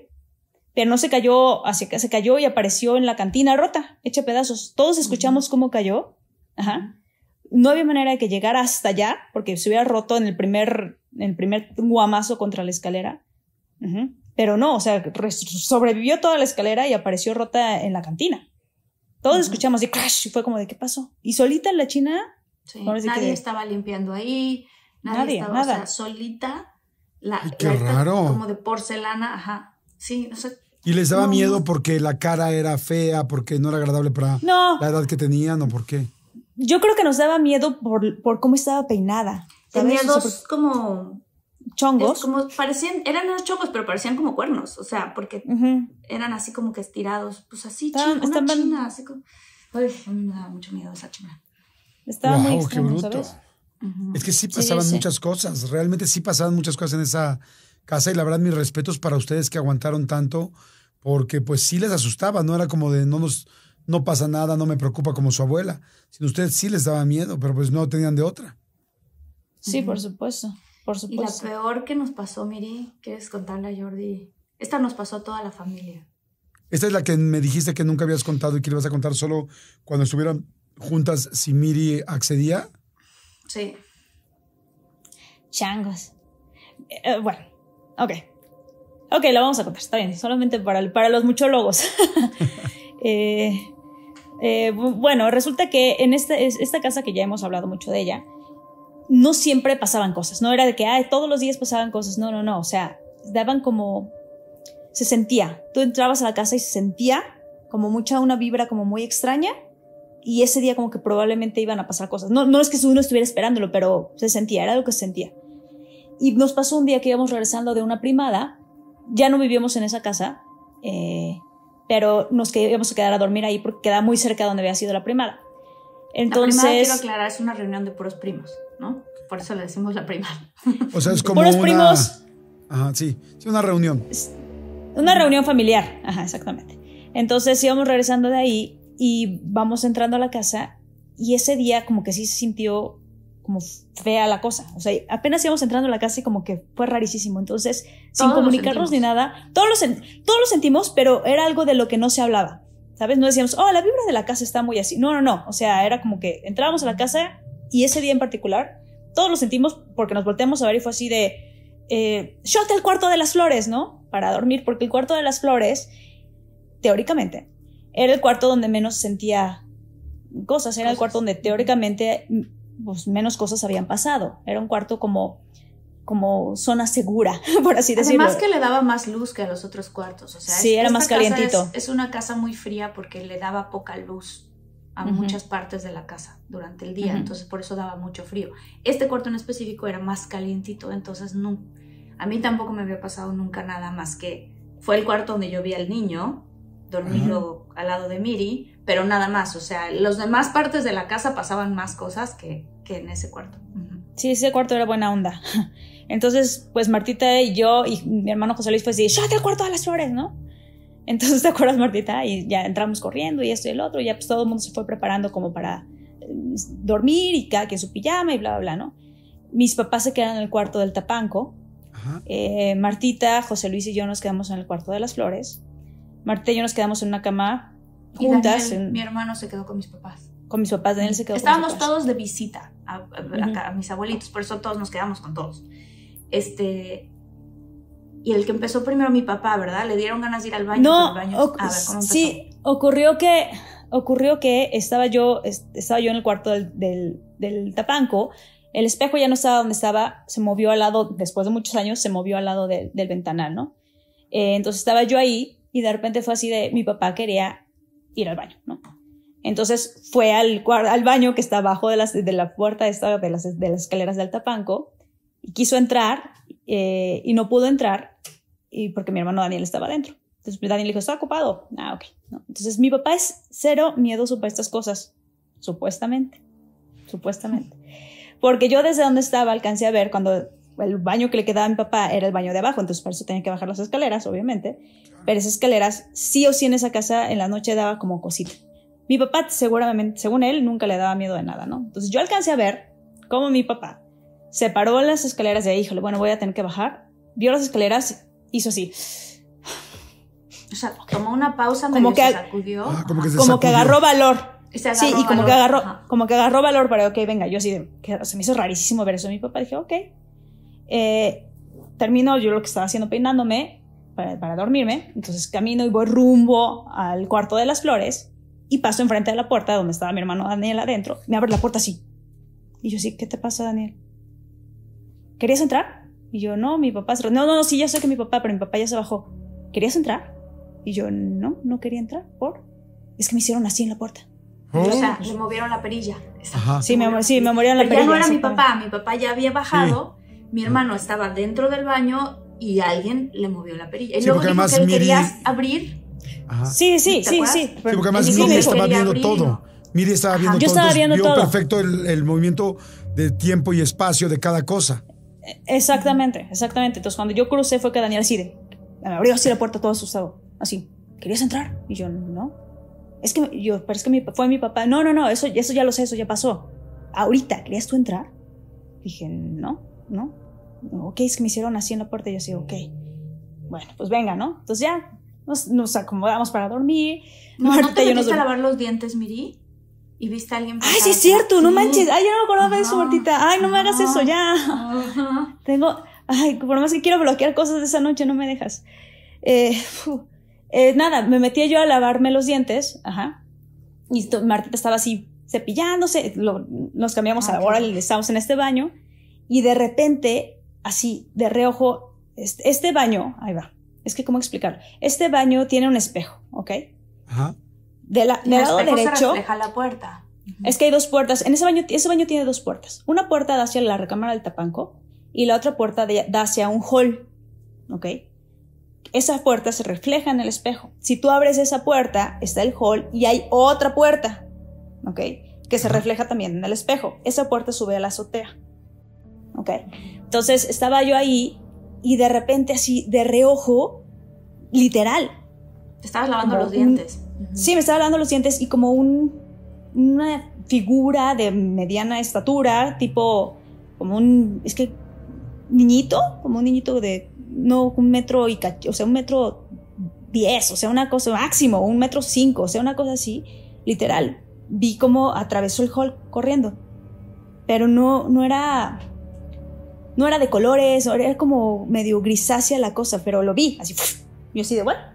Pero no se cayó, hacia, se cayó y apareció en la cantina rota, hecha pedazos. Todos escuchamos cómo cayó. Ajá no había manera de que llegara hasta allá, porque se hubiera roto en el primer, en el primer guamazo contra la escalera. Pero no, o sea, re- sobrevivió toda la escalera y apareció rota en la cantina. Todos escuchamos de crash y fue como de ¿qué pasó? Y solita la china, Sí, nadie que- estaba limpiando ahí, nadie, Nadie, estaba, nada. o sea, solita, la, Ay, qué la raro. como de porcelana, ajá. Sí, no sé. ¿Y les daba No, miedo porque la cara era fea, porque no era agradable para no, la edad que tenían o por qué? yo creo que nos daba miedo por, por cómo estaba peinada. Tenía O sea, dos como, chongos. es como parecían, eran unos chongos, pero parecían como cuernos, o sea, porque eran así como que estirados, pues así, Estaban- china, una estaban- china, así como, Ay, a mí me daba mucho miedo esa china. Estaba muy Guau, qué extraño, bruto. ¿sabes? Ujú. Es que sí pasaban sí. muchas cosas, realmente sí pasaban muchas cosas en esa casa y la verdad mis respetos para ustedes que aguantaron tanto porque pues sí les asustaba, no era como de no nos no pasa nada, no me preocupa como su abuela, sino ustedes sí les daba miedo, pero pues no tenían de otra. Sí, por supuesto. Por Y la peor que nos pasó, Miri, ¿quieres contarla, Jordi? Esta nos pasó a toda la familia. Esta es la que me dijiste que nunca habías contado y que le ibas a contar solo cuando estuvieran juntas si Miri accedía. Sí. Changos. Eh, bueno, ok. Ok, la vamos a contar, está bien, solamente para, para los muchólogos. Eh, eh, bu- bueno, resulta que en esta, es- esta casa que ya hemos hablado mucho de ella, no siempre pasaban cosas, no era de que Ay, todos los días pasaban cosas, no, no, no, o sea, daban como, se sentía, tú entrabas a la casa y se sentía como mucha, una vibra como muy extraña y ese día como que probablemente iban a pasar cosas. No, no es que uno estuviera esperándolo, pero se sentía, era algo que se sentía. Y nos pasó un día que íbamos regresando de una primada, ya no vivíamos en esa casa, eh, pero nos que- íbamos a quedar a dormir ahí porque quedaba muy cerca de donde había sido la primada. la primada, Entonces, quiero aclarar, es una reunión de puros primos, ¿no? Por eso le decimos la primada. O sea, es como puros una primos, Ajá, sí, sí una reunión. una reunión familiar, ajá, exactamente. Entonces íbamos regresando de ahí y vamos entrando a la casa y ese día como que sí se sintió como fea la cosa. O sea, apenas íbamos entrando a la casa y como que fue rarísimo. Entonces, sin Todos comunicarnos ni nada, todos lo, todos lo sentimos, pero era algo de lo que no se hablaba. ¿Sabes? No decíamos, oh, la vibra de la casa está muy así. No, no, no. O sea, era como que entrábamos a la casa y ese día en particular, todos lo sentimos porque nos volteamos a ver y fue así de, eh, shot el cuarto de las flores, ¿no? Para dormir, porque el cuarto de las flores, teóricamente, era el cuarto donde menos sentía cosas, era el cuarto donde teóricamente pues, menos cosas habían pasado. Era un cuarto como, como zona segura, por así decirlo. Además que le daba más luz que a los otros cuartos. O sea, Sí, es- era más calientito. Es, es una casa muy fría porque le daba poca luz a muchas partes de la casa durante el día. Ujú. Entonces, por eso daba mucho frío. Este cuarto en específico era más calientito. Entonces, no, a mí tampoco me había pasado nunca nada más que fue el cuarto donde yo vi al niño dormido al lado de Miri, pero nada más. O sea, las demás partes de la casa pasaban más cosas que, que en ese cuarto. Sí, ese cuarto era buena onda. Entonces, pues Martita y yo y mi hermano José Luis fue así, shot el cuarto de las flores, ¿no? Entonces, ¿te acuerdas, Martita? Y ya entramos corriendo y esto y el otro, y ya pues todo el mundo se fue preparando como para eh, dormir y cada quien su pijama y bla, bla, bla, ¿no? Mis papás se quedaron en el cuarto del tapanco, Ajá. eh, Martita, José Luis y yo nos quedamos en el cuarto de las flores. Martita y yo nos quedamos en una cama Y juntas Daniel, en- mi hermano se quedó con mis papás. con mis papás. Daniel se quedó con mis Estábamos papás. todos de visita a, a- acá, a mis abuelitos, por eso todos nos quedamos con todos. Este. Y el que empezó primero mi papá, ¿verdad? Le dieron ganas de ir al baño. No, baño- a ver, ¿cómo sí, ocurrió que ocurrió que estaba yo es- estaba yo en el cuarto del, del, del tapanco El espejo ya no estaba donde estaba, se movió al lado, después de muchos años, se movió al lado del ventanal, ¿no? Eh, entonces estaba yo ahí y de repente fue así de, mi papá quería ir al baño, ¿no? Entonces fue al, al baño que está abajo de, las, de la puerta de, de, las, de las escaleras del tapanco y quiso entrar eh, y no pudo entrar y porque mi hermano Daniel estaba adentro. Entonces Daniel dijo, está ocupado. Ah, ok. Entonces mi papá es cero miedoso para estas cosas, supuestamente, supuestamente. Porque yo desde donde estaba alcancé a ver cuando el baño que le quedaba a mi papá era el baño de abajo, entonces por eso tenía que bajar las escaleras, obviamente. Pero esas escaleras, sí o sí en esa casa, en la noche daba como cosita. Mi papá, seguramente, según él, nunca le daba miedo de nada, ¿no? Entonces yo alcancé a ver cómo mi papá se paró en las escaleras de híjole, bueno, voy a tener que bajar. Vio las escaleras, hizo así. O sea, tomó una pausa, como que, se sacudió. Ah, como que, como que agarró valor sí, y como que agarró, como que agarró valor para, ok, venga, yo así, que se me hizo rarísimo ver eso. Mi papá dije, ok. Eh, termino yo lo que estaba haciendo peinándome para, para, dormirme. Entonces camino y voy rumbo al cuarto de las flores y paso enfrente de la puerta donde estaba mi hermano Daniel adentro. Me abre la puerta así. Y yo, sí, ¿qué te pasa, Daniel? ¿Querías entrar? Y yo, no, mi papá No, no, no, sí, ya sé que mi papá, pero mi papá ya se bajó. ¿Querías entrar? Y yo, no, no quería entrar. ¿Por? Es que me hicieron así en la puerta. O sea, le movieron la perilla. Sí, me, sí, me movieron la perilla. Ya no era mi papá, mi papá ya había bajado, mi hermano estaba dentro del baño y alguien le movió la perilla. Y luego dijo que Miri... querías abrir. Sí, sí, sí, sí. Sí, porque además Miri estaba viendo todo. Miri estaba viendo todo. Yo estaba viendo vio perfecto el, el movimiento de tiempo y espacio de cada cosa. Exactamente, exactamente. Entonces cuando yo crucé fue que Daniel así me abrió así la puerta todo asustado, así. ¿Querías entrar? Y yo, no es que yo, pero es que fue mi papá. No, no, no, eso, eso ya lo sé, eso ya pasó. Ahorita, ¿querías tú entrar? Dije, no, no. Ok, es que me hicieron así en la puerta y yo así, ok. Bueno, pues venga, ¿no? Entonces ya nos, acomodamos para dormir. No, ¿no te metiste a lavar los dientes, Miri? Y viste a alguien Ay, sí es cierto, no manches. Ay, yo no me acordaba de eso, Martita. Ay, no me hagas eso, ya. Tengo, ay, por más que quiero bloquear cosas de esa noche, no me dejas. Eh, eh, nada, me metía yo a lavarme los dientes, ajá, y Martita estaba así cepillándose, nos cambiamos a la hora y estábamos en este baño, y de repente, así, de reojo, este, este, baño, ahí va, es que cómo explicar, este baño tiene un espejo, ¿ok? Ajá. De la, del lado derecho. Se refleja la puerta. Es que hay dos puertas. En ese baño, ese baño tiene dos puertas. Una puerta da hacia la recámara del tapanco y la otra puerta da hacia un hall. ¿Ok? esa puerta se refleja en el espejo. Si tú abres esa puerta, está el hall y hay otra puerta, ¿ok? Que se refleja también en el espejo. Esa puerta sube a la azotea, ¿ok? Entonces estaba yo ahí y de repente así, de reojo, literal. Te estabas lavando los dientes. Sí, me estaba lavando los dientes y como un, una figura de mediana estatura, tipo, como un, es que, niñito, como un niñito de no un metro y o sea, un metro diez, o sea, una cosa máximo, un metro cinco, o sea, una cosa así, literal. Vi cómo atravesó el hall corriendo, pero no, no era, no era de colores, era como medio grisácea la cosa, pero lo vi, así, yo así de, bueno.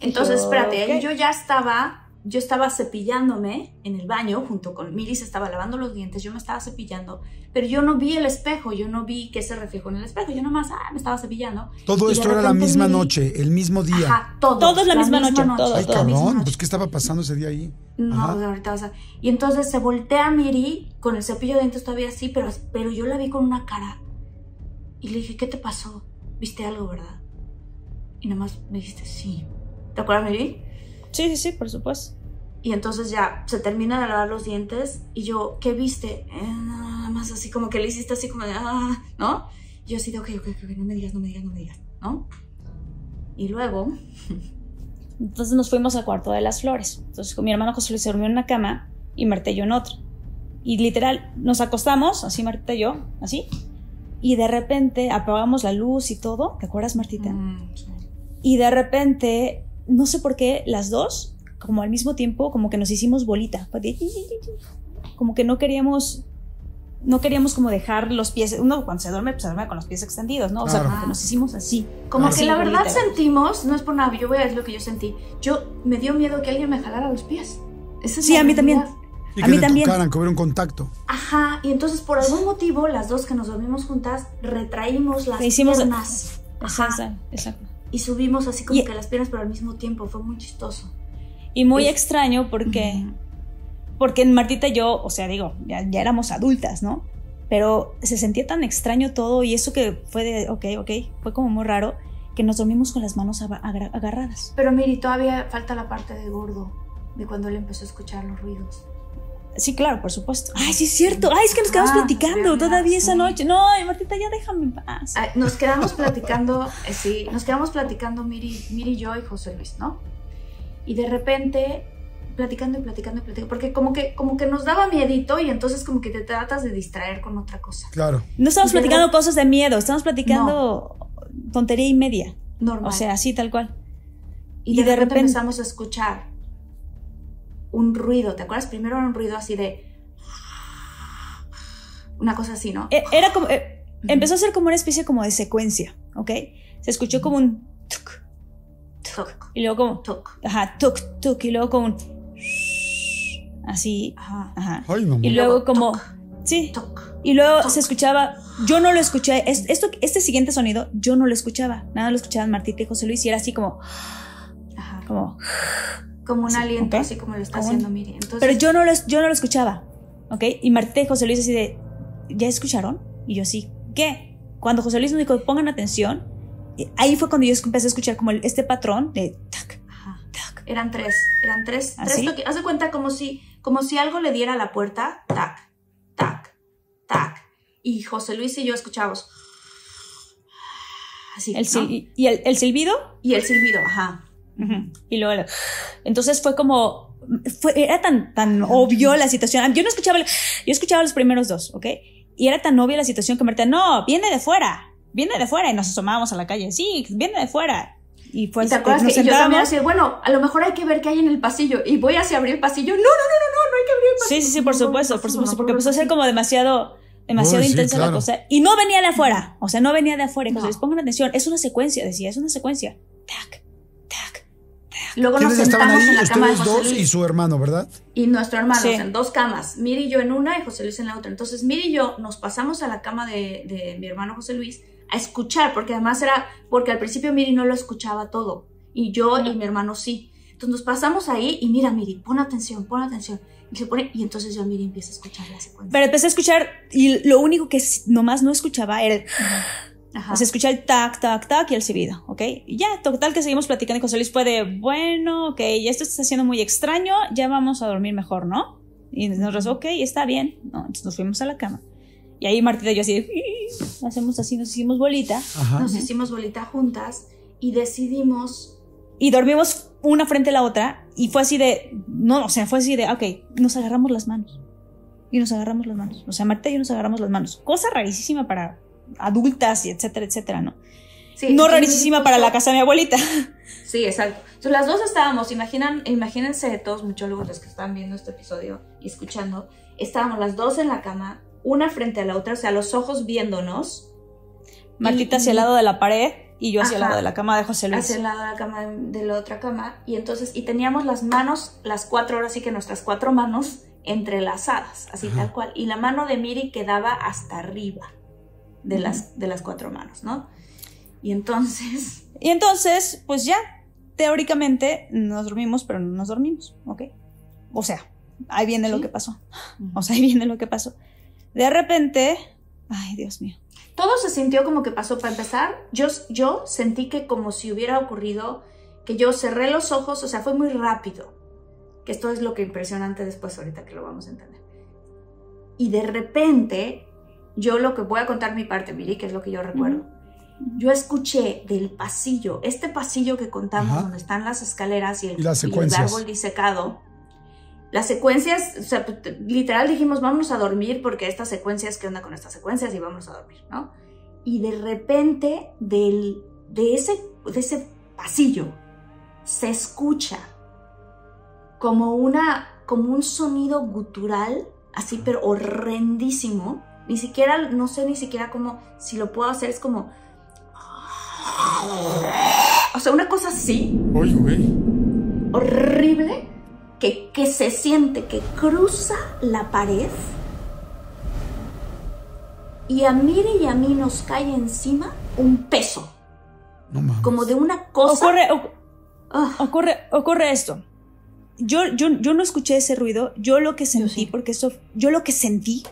Entonces, espérate, yo ya estaba yo estaba cepillándome en el baño junto con Miri, se estaba lavando los dientes, yo me estaba cepillando, pero yo no vi el espejo, yo no vi que se reflejó en el espejo, yo nomás ah, me estaba cepillando. Todo esto era la misma noche, el mismo día. Ajá, todo. Todo es la, misma, noche. Todo, Ay, cabrón, pues ¿qué estaba pasando ese día ahí? No, pues ahorita, o sea, y entonces se voltea Miri con el cepillo de dientes todavía así, pero, pero yo la vi con una cara. Y le dije, ¿qué te pasó? ¿Viste algo, verdad? Y nada más me dijiste, sí. ¿Te acuerdas, Miri? Sí, sí, sí, por supuesto. Y entonces ya se termina de lavar los dientes y yo, ¿qué viste? Eh, nada más así como que le hiciste así como de, ah, ¿no? Y yo así de, ok, ok, ok, no me digas, no me digas, no me digas, ¿no? Y luego... Entonces nos fuimos al cuarto de las flores. Entonces con mi hermano José Luis se durmió en una cama y Marta y yo en otra. Y literal, nos acostamos, así Marta y yo, así. Y de repente apagamos la luz y todo. ¿Te acuerdas, Martita? Mm, y de repente, no sé por qué, las dos como al mismo tiempo, como que nos hicimos bolita. Como que no queríamos, no queríamos como dejar los pies, uno cuando se duerme, pues se duerme con los pies extendidos, ¿no? O sea, como que nos hicimos así. Como que la verdad sentimos, no es por nada, yo voy a decir lo que yo sentí. Yo me dio miedo que alguien me jalara los pies. sí, a mí también. Y a que mí te también. tocaran, que hubiera un contacto. Ajá, y entonces por algún motivo las dos que nos dormimos juntas retraímos las Hicimos- piernas. Ajá, Exacto, exacto. Y subimos así como Y- que las piernas pero al mismo tiempo, fue muy chistoso. Y muy Es- extraño porque, porque en Martita y yo, o sea, digo, ya, ya éramos adultas, ¿no? Pero se sentía tan extraño todo y eso que fue de, ok, ok, fue como muy raro, que nos dormimos con las manos agarradas. Pero miri, todavía falta la parte de gordo, de cuando él empezó a escuchar los ruidos. Sí, claro, por supuesto. Ay, sí es cierto. Ay, es que nos quedamos Ah, platicando verdad, todavía esa noche. No, Martita, ya déjame en paz. Ay, nos quedamos platicando, eh, sí, nos quedamos platicando Miri, Miri, yo y José Luis, ¿no? Y de repente, platicando y platicando y platicando, porque como que, como que nos daba miedito y entonces como que te tratas de distraer con otra cosa. Claro. No estamos de platicando cosas de miedo, estamos platicando tontería y media. Normal. O sea, así tal cual. y de, repente, empezamos a escuchar un ruido, ¿te acuerdas? Primero era un ruido así de... Una cosa así, ¿no? E- Era como. eh, empezó a ser como una especie como de secuencia, ¿ok? Se escuchó como un tuk, Toc, y luego como. toc. Ajá, tuk, tuk, y luego como un. Así, Ajá. ajá. Ay. Y luego como. Sí. Y luego se escuchaba. Yo no lo escuché. es- Esto, este siguiente sonido, yo no lo escuchaba. Nada lo escuchaban Martita y José Luis y era así como. Ajá. como Como un aliento, ok. así como lo está Como un- haciendo Miri. Entonces, Pero yo no lo, yo no lo escuchaba, ¿ok? Y Martita y José Luis así de, ¿ya escucharon? Y yo sí, ¿qué? Cuando José Luis nos dijo, pongan atención, y ahí fue cuando yo empecé a escuchar como este patrón de tac, tac. Eran tres, eran tres, ¿Ah, tres. Haz de cuenta como si, como si algo le diera a la puerta, tac, tac, tac. Y José Luis y yo escuchábamos. Así, El ¿no? sil- y el, el silbido, Y el silbido, ajá. Y luego, el- entonces fue como, fue, era tan, tan obvio la situación. Yo no escuchaba, yo escuchaba los primeros dos, ¿ok? Y era tan obvia la situación que Marta, no, viene de fuera, viene de fuera, y nos asomábamos a la calle, sí, viene de fuera. Y pues y te acuerdas nos que y yo también así, bueno, a lo mejor hay que ver qué hay en el pasillo. Y voy hacia abrir el pasillo. No, no, no, no, no, no hay que abrir el pasillo. Sí, sí, sí, por No, no, supuesto, no, por no, supuesto, no, porque no, empezó a ser sí. como demasiado, demasiado Uy, sí, intensa la claro. cosa. Y no venía de afuera, o sea, no venía de afuera. Entonces, No. pongan atención, es una secuencia, decía, es una secuencia. Tac. Luego nos ¿Quiénes estaban sentamos ahí? en la cama de José dos Luis. y su hermano, ¿verdad? Y nuestro hermano, Sí. o sea, en dos camas. Miri y yo en una y José Luis en la otra. Entonces, Miri y yo nos pasamos a la cama de, de mi hermano José Luis a escuchar, porque además era, porque al principio Miri no lo escuchaba todo. Y yo y mi hermano sí. Entonces nos pasamos ahí y mira, Miri, pon atención, pon atención. Y se pone, y entonces yo Miri empieza a escuchar la secuencia. Pero empecé a escuchar y lo único que nomás no escuchaba era el, Ajá. o sea, escuchaba el tac, tac, tac y el silbido, ¿ok? Y ya, total que seguimos platicando y José Luis fue de, bueno, ok, ya esto está haciendo muy extraño, ya vamos a dormir mejor, ¿no? Y nos rezó, ok, está bien. No, entonces nos fuimos a la cama. Y ahí Martita y yo así de, hacemos así, nos hicimos bolita. Ajá. nos hicimos bolita juntas y decidimos y dormimos una frente a la otra y fue así de, no, o sea, fue así de, ok, nos agarramos las manos. Y nos agarramos las manos. O sea, Marta y yo nos agarramos las manos. Cosa rarísima para adultas y etcétera, etcétera, ¿no? Sí, no rarísima para la casa de mi abuelita. Sí, exacto. Entonces las dos estábamos, imaginan, imagínense todos muchólogos los que están viendo este episodio y escuchando, estábamos las dos en la cama, una frente a la otra, o sea, los ojos viéndonos. Martita Y- hacia el lado de la pared y yo hacia el lado de la cama de José Luis. hacia el lado de la cama de, de la otra cama y entonces y teníamos las manos las cuatro horas sí que nuestras cuatro manos entrelazadas así Ajá. tal cual y la mano de Miri quedaba hasta arriba de las de las cuatro manos no y entonces Y entonces, pues ya, teóricamente nos dormimos, pero no nos dormimos, ¿ok? O sea, ahí viene lo que pasó. O sea, ahí viene lo que pasó. De repente, ay, Dios mío. todo se sintió como que pasó para empezar yo yo sentí que como si hubiera ocurrido que yo cerré los ojos o sea fue muy rápido que esto es lo que impresionante después ahorita que lo vamos a entender y de repente yo lo que voy a contar mi parte Miri que es lo que yo recuerdo yo escuché del pasillo, este pasillo que contamos, Ajá. donde están las escaleras y el, Y las y el secuencias. árbol disecado, las secuencias, o sea, t- literal dijimos, vámonos a dormir porque estas secuencias, ¿qué onda con estas secuencias? Y vámonos a dormir, ¿no? Y de repente, del, de, ese, de ese pasillo, se escucha como, una, como un sonido gutural, así, pero horrendísimo. Ni siquiera, no sé ni siquiera cómo, si lo puedo hacer, es como... O sea, una cosa así, Oye, güey. horrible. que, que se siente que cruza la pared y a Miri y a mí nos cae encima un peso. No mames. Como de una cosa. Ocurre, o- Ah, ocurre, ocurre esto. Yo, yo, yo no escuché ese ruido. Yo lo que sentí, sí. porque eso, yo lo que sentí,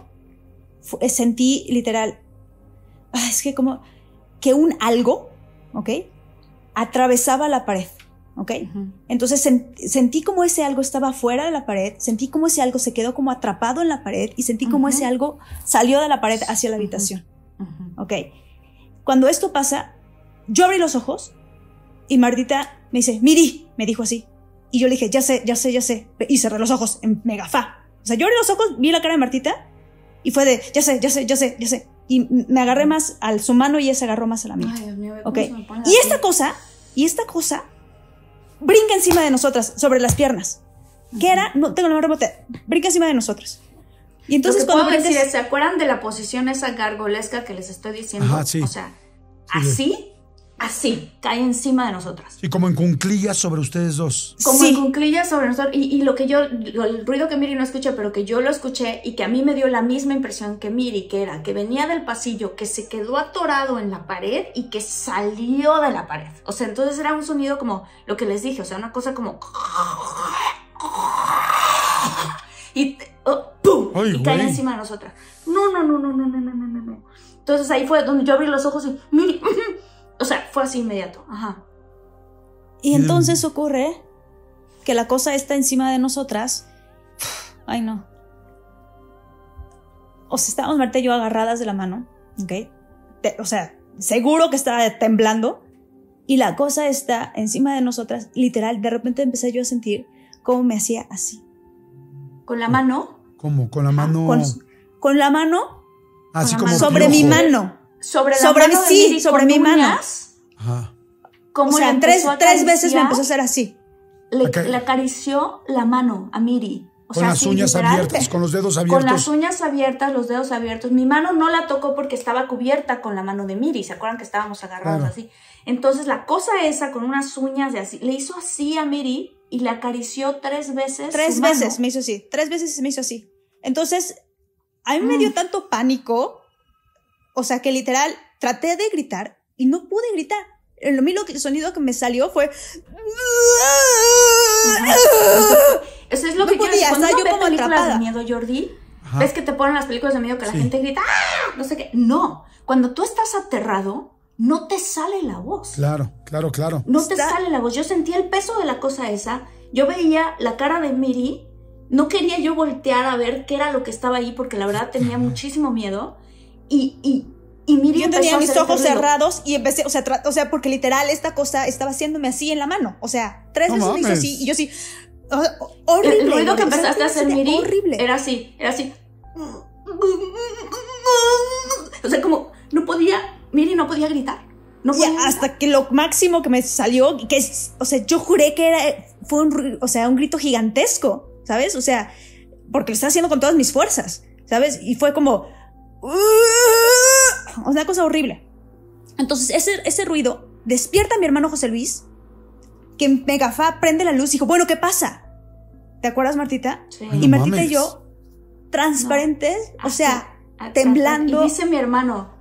sentí literal, ah, es que como que un algo, ¿ok? Atravesaba la pared, ¿ok? Entonces sen- sentí como ese algo estaba fuera de la pared, sentí como ese algo se quedó como atrapado en la pared y sentí como Ujú. ese algo salió de la pared hacia la habitación. Ok. Cuando esto pasa, yo abrí los ojos y Martita me dice, Miri, me dijo así. Y yo le dije, ya sé, ya sé, ya sé. Y cerré los ojos en mega fa. O sea, yo abrí los ojos, vi la cara de Martita y fue de, ya sé, ya sé, ya sé, ya sé. Y me agarré más al su mano y ella se agarró más a la mía. Ay, Dios mío, ve cómo Ok. se me pone la Y esta cosa, y esta cosa, brinca encima de nosotras, sobre las piernas. ¿Qué era? No tengo la menor remota. Brinca encima de nosotras. Y entonces Lo que cuando puedo decir brincas- es, ¿se acuerdan de la posición esa gargolesca que les estoy diciendo? Ajá, sí. O sea, Sí, sí. así, así, cae encima de nosotras. Sí, como en cunclillas sobre ustedes dos. Como Sí. en cunclillas sobre nosotros. Y, y lo que yo, lo- el ruido que Miri no escucha, pero que yo lo escuché y que a mí me dio la misma impresión que Miri, que era que venía del pasillo, que se quedó atorado en la pared y que salió de la pared. O sea, entonces era un sonido como lo que les dije, o sea, una cosa como. Y, oh, ¡pum! Ay, y cae encima de nosotras. No, no, no, no, no, no, no, no, no, no. Entonces ahí fue donde yo abrí los ojos y Miri. O sea, fue así inmediato. Ajá. Y entonces ocurre que la cosa está encima de nosotras. Ay, no. O sea, estábamos Marta y yo agarradas de la mano, ¿ok? Te- o sea, seguro que estaba temblando. Y la cosa está encima de nosotras. Literal, de repente empecé yo a sentir cómo me hacía así. Con la mano ¿Cómo? Con la mano. Con, con la mano así con la como. mano. sobre mi mano. Sobre la Sobre mano mi- de sí, Miri sobre con mi mano. uñas, como O sea, tres, empezó a tres veces me empezó a hacer así. le, acarició la mano a Miri. O Con sea, las uñas literal, abiertas, con los dedos abiertos. Con las uñas abiertas, los dedos abiertos. Mi mano no la tocó porque estaba cubierta con la mano de Miri. ¿Se acuerdan que estábamos agarrados Claro. así? Entonces la cosa esa con unas uñas de así, le hizo así a Miri y le acarició tres veces. Tres su mano. veces me hizo así. Tres veces me hizo así. Entonces, a mí me dio Mm. tanto pánico. O sea, que literal, traté de gritar y no pude gritar. El, a mí lo que- el sonido que me salió fue. Eso es lo No que quiero podía, decir. Cuando yo como películas atrapada. de miedo, Jordi, Ajá. ves que te ponen las películas de miedo que la Sí. gente grita, ¡ah! No sé qué. No, cuando tú estás aterrado, no te sale la voz. Claro, claro, claro. No te sale la voz. Yo sentía el peso de la cosa esa. Yo veía la cara de Miri. No quería yo voltear a ver qué era lo que estaba ahí porque la verdad tenía muchísimo miedo. Y, y, y Miri Yo tenía mis ojos este ruido. cerrados y empecé, o sea, tra- o sea, porque literal esta cosa estaba haciéndome así en la mano. O sea, tres No veces me hizo así y yo sí. o- o- El, horrible. el ruido que o sea, empezaste a hacer, Miri, Horrible. era así, era así. O sea, como no podía, Miri no podía gritar. No Y podía gritar. hasta que lo máximo que me salió, que es, o sea, yo juré que era, fue un, o sea, un grito gigantesco, ¿sabes? O sea, porque lo estaba haciendo con todas mis fuerzas, ¿sabes? Y fue como, o sea, una cosa horrible. Entonces, ese, ese ruido despierta a mi hermano José Luis, que Megafa prende la luz y dijo, bueno, ¿qué pasa? ¿Te acuerdas, Martita? Sí. Ay, y no Martita y yo, transparentes, o sea, temblando. Y dice mi hermano,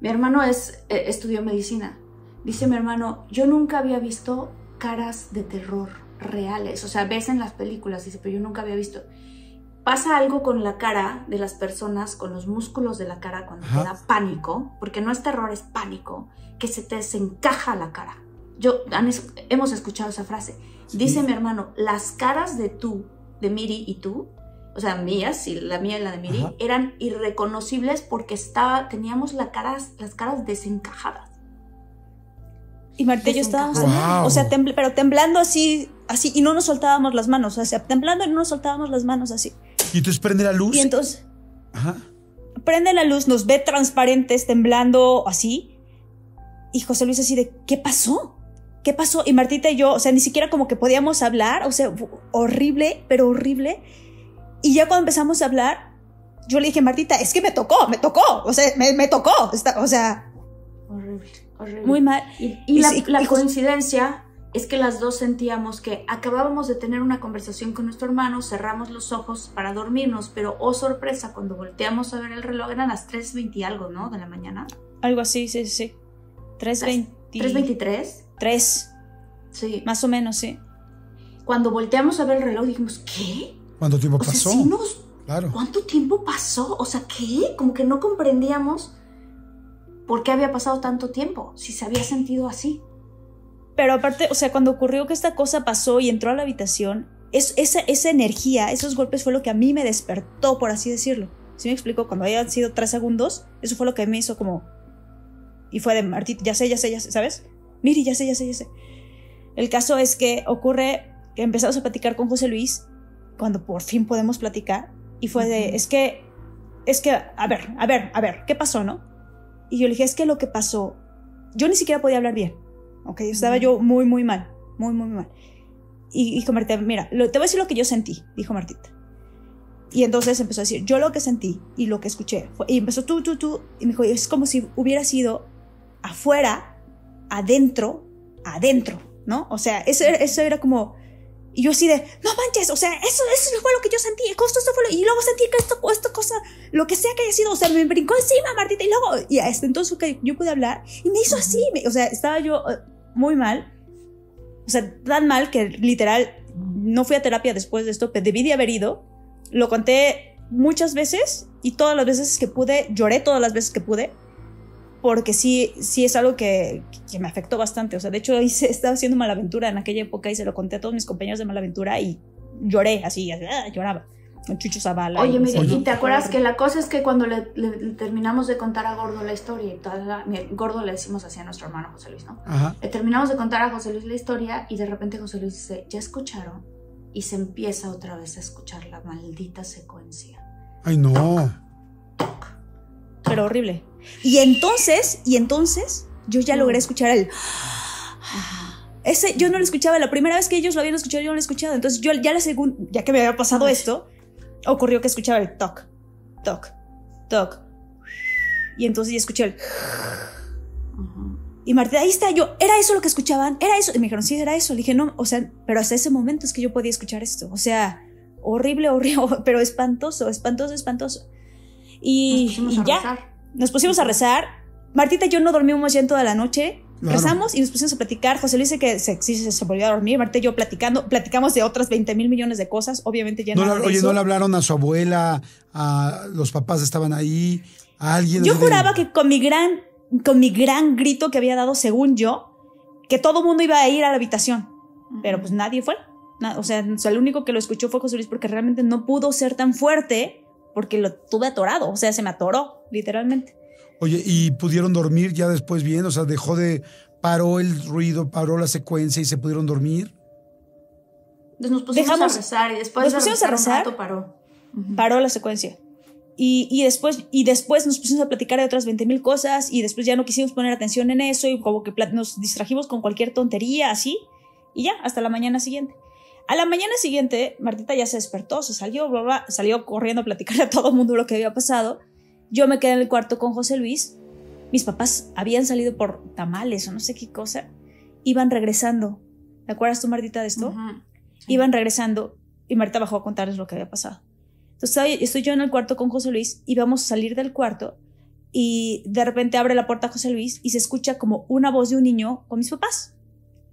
mi hermano es, eh, estudió medicina. Dice mi hermano, yo nunca había visto caras de terror reales. O sea, ves en las películas, dice, pero yo nunca había visto. Pasa algo con la cara de las personas, con los músculos de la cara cuando Ajá. te da pánico, porque no es terror, es pánico, que se te desencaja la cara. Yo, han es- hemos escuchado esa frase. Dice mi hermano, las caras de tú, de Miri y tú, o sea, mías y la mía y la de Miri, Ajá. eran irreconocibles porque estaba, teníamos la caras, las caras desencajadas. Y Marta y yo estábamos Wow. o sea, tembl- pero temblando así, así, y no nos soltábamos las manos, o sea, temblando y no nos soltábamos las manos así. Y entonces prende la luz. Y entonces Ajá. prende la luz, nos ve transparentes, temblando así, y José Luis así de, ¿qué pasó? ¿Qué pasó? Y Martita y yo, o sea, ni siquiera como que podíamos hablar, o sea, horrible, pero horrible. Y ya cuando empezamos a hablar, yo le dije, Martita, es que me tocó, me tocó, o sea, me, me tocó, está- o sea, Horrible, horrible. muy mal. Y, y Y la, sí, la y Jos- coincidencia es que las dos sentíamos que acabábamos de tener una conversación con nuestro hermano, cerramos los ojos para dormirnos, pero oh sorpresa, cuando volteamos a ver el reloj eran las 3.20 y algo, ¿no? De la mañana. Algo así, sí, sí, sí. 3.20. 3.23. 3. Sí. Más o menos, sí. Cuando volteamos a ver el reloj dijimos, ¿qué? ¿Cuánto tiempo O sea, pasó? sí nos- Claro. ¿Cuánto tiempo pasó? O sea, ¿qué? Como que no comprendíamos por qué había pasado tanto tiempo, si se había sentido así. Pero aparte, o sea, cuando ocurrió que esta cosa pasó y entró a la habitación, es, esa, esa energía, esos golpes fue lo que a mí me despertó, por así decirlo. ¿Sí me explico? Cuando habían sido tres segundos, eso fue lo que me hizo como... Y fue de Martita, ya sé, ya sé, ya sé, ¿sabes? Miri, ya sé, ya sé, ya sé. El caso es que ocurre que empezamos a platicar con José Luis, cuando por fin podemos platicar, y fue de, es que, es que, a ver, a ver, a ver, ¿qué pasó, no? Y yo le dije, es que lo que pasó, yo ni siquiera podía hablar bien. Ok, estaba yo muy, muy mal, muy, muy mal. Y dijo Martita, mira, lo- te voy a decir lo que yo sentí, dijo Martita. Y entonces empezó a decir, yo lo que sentí y lo que escuché. fue- y empezó tú, tú, tú. Y me dijo, es como si hubiera sido afuera, adentro, adentro, ¿no? O sea, eso, eso era como... Y yo así de, no manches, o sea, eso, eso fue lo que yo sentí, justo esto fue lo- y luego sentí que esto, esta cosa, lo que sea que haya sido, o sea, me brincó encima, Martita, y luego, y hasta entonces que yo pude hablar, y me hizo así, me- o sea, estaba yo eh, muy mal, o sea, tan mal que literal no fui a terapia después de esto, pero debí de haber ido, lo conté muchas veces, y todas las veces que pude, lloré todas las veces que pude, porque sí, sí es algo que, que me afectó bastante. O sea, de hecho, hice, estaba haciendo Malaventura en aquella época y se lo conté a todos mis compañeros de Malaventura y lloré así, así, ah, lloraba. Con Chucho Zavala. Oye, y- Miri, Oye. ¿y te acuerdas que la cosa es que cuando le, le- le terminamos de contar a Gordo la historia, y toda la- Gordo le decimos así a nuestro hermano José Luis, ¿no? Ajá. Le terminamos de contar a José Luis la historia y de repente José Luis dice, ¿ya escucharon? Y se empieza otra vez a escuchar la maldita secuencia. Ay, no. Pero horrible. Y entonces, y entonces, yo ya logré escuchar el... Ese, yo no lo escuchaba, la primera vez que ellos lo habían escuchado, yo no lo he escuchado. Entonces, yo ya la segunda, ya que me había pasado esto, ocurrió que escuchaba el toc, toc, toc. Y entonces ya escuché el... Y Marta, ahí está yo, ¿era eso lo que escuchaban? ¿Era eso? Y me dijeron, sí, era eso. Le dije, no, o sea, pero hasta ese momento es que yo podía escuchar esto. O sea, horrible, horrible, pero espantoso, espantoso, espantoso. Y, Nos ya, rezar. nos pusimos a rezar. Martita y yo no dormimos ya en toda la noche. Claro. Rezamos y nos pusimos a platicar. José Luis dice que se, sí, se, se volvió a dormir. Marta y yo platicando. Platicamos de otras 20 mil millones de cosas. Obviamente ya No oye, no le hablaron a su abuela, a los papás estaban ahí, a alguien. Yo de- juraba que con mi gran, con mi gran grito que había dado, según yo, que todo mundo iba a ir a la habitación. Pero pues nadie fue. Na- o, sea, o sea, el único que lo escuchó fue José Luis porque realmente no pudo ser tan fuerte porque lo tuve atorado. O sea, se me atoró, literalmente. Oye, ¿y pudieron dormir ya después bien? O sea, dejó de... Paró el ruido, paró la secuencia y se pudieron dormir. Entonces nos pusimos Dejamos- a rezar y después nos de pusimos a rezar rato paró. Paró la secuencia. Y, y después, y después nos pusimos a platicar de otras 20 mil cosas y después ya no quisimos poner atención en eso y como que nos distrajimos con cualquier tontería así y ya, hasta la mañana siguiente. A la mañana siguiente, Martita ya se despertó, se salió, bla, bla, salió corriendo a platicarle a todo el mundo lo que había pasado. Yo me quedé en el cuarto con José Luis. Mis papás habían salido por tamales o no sé qué cosa. Iban regresando. ¿Te acuerdas tú, Martita, de esto? Iban regresando y Marta bajó a contarles lo que había pasado. Entonces estoy, yo en el cuarto con José Luis y vamos a salir del cuarto y de repente abre la puerta José Luis y se escucha como una voz de un niño con mis papás.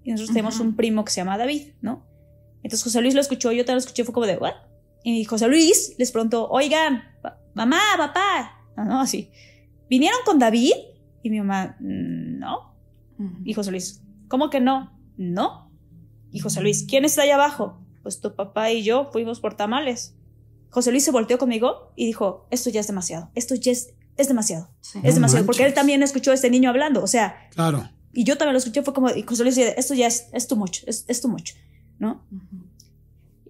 Y nosotros tenemos un primo que se llama David, ¿no? Entonces José Luis lo escuchó, yo también lo escuché, fue como de, ¿what? Y José Luis les preguntó, oigan, mamá, papá, no, no, así. ¿Vinieron con David? Y mi mamá, "Mm, no. Y José Luis, ¿cómo que no? No. Y José Luis, ¿quién está allá abajo? Pues tu papá y yo fuimos por tamales. José Luis se volteó conmigo y dijo, esto ya es demasiado, esto ya es, es demasiado, Sí. es No demasiado, porque él manches. también escuchó a este niño hablando, o sea, Claro. y yo también lo escuché, fue como, y José Luis dice, esto ya es, es too much, es, es too much, ¿no? Ujú.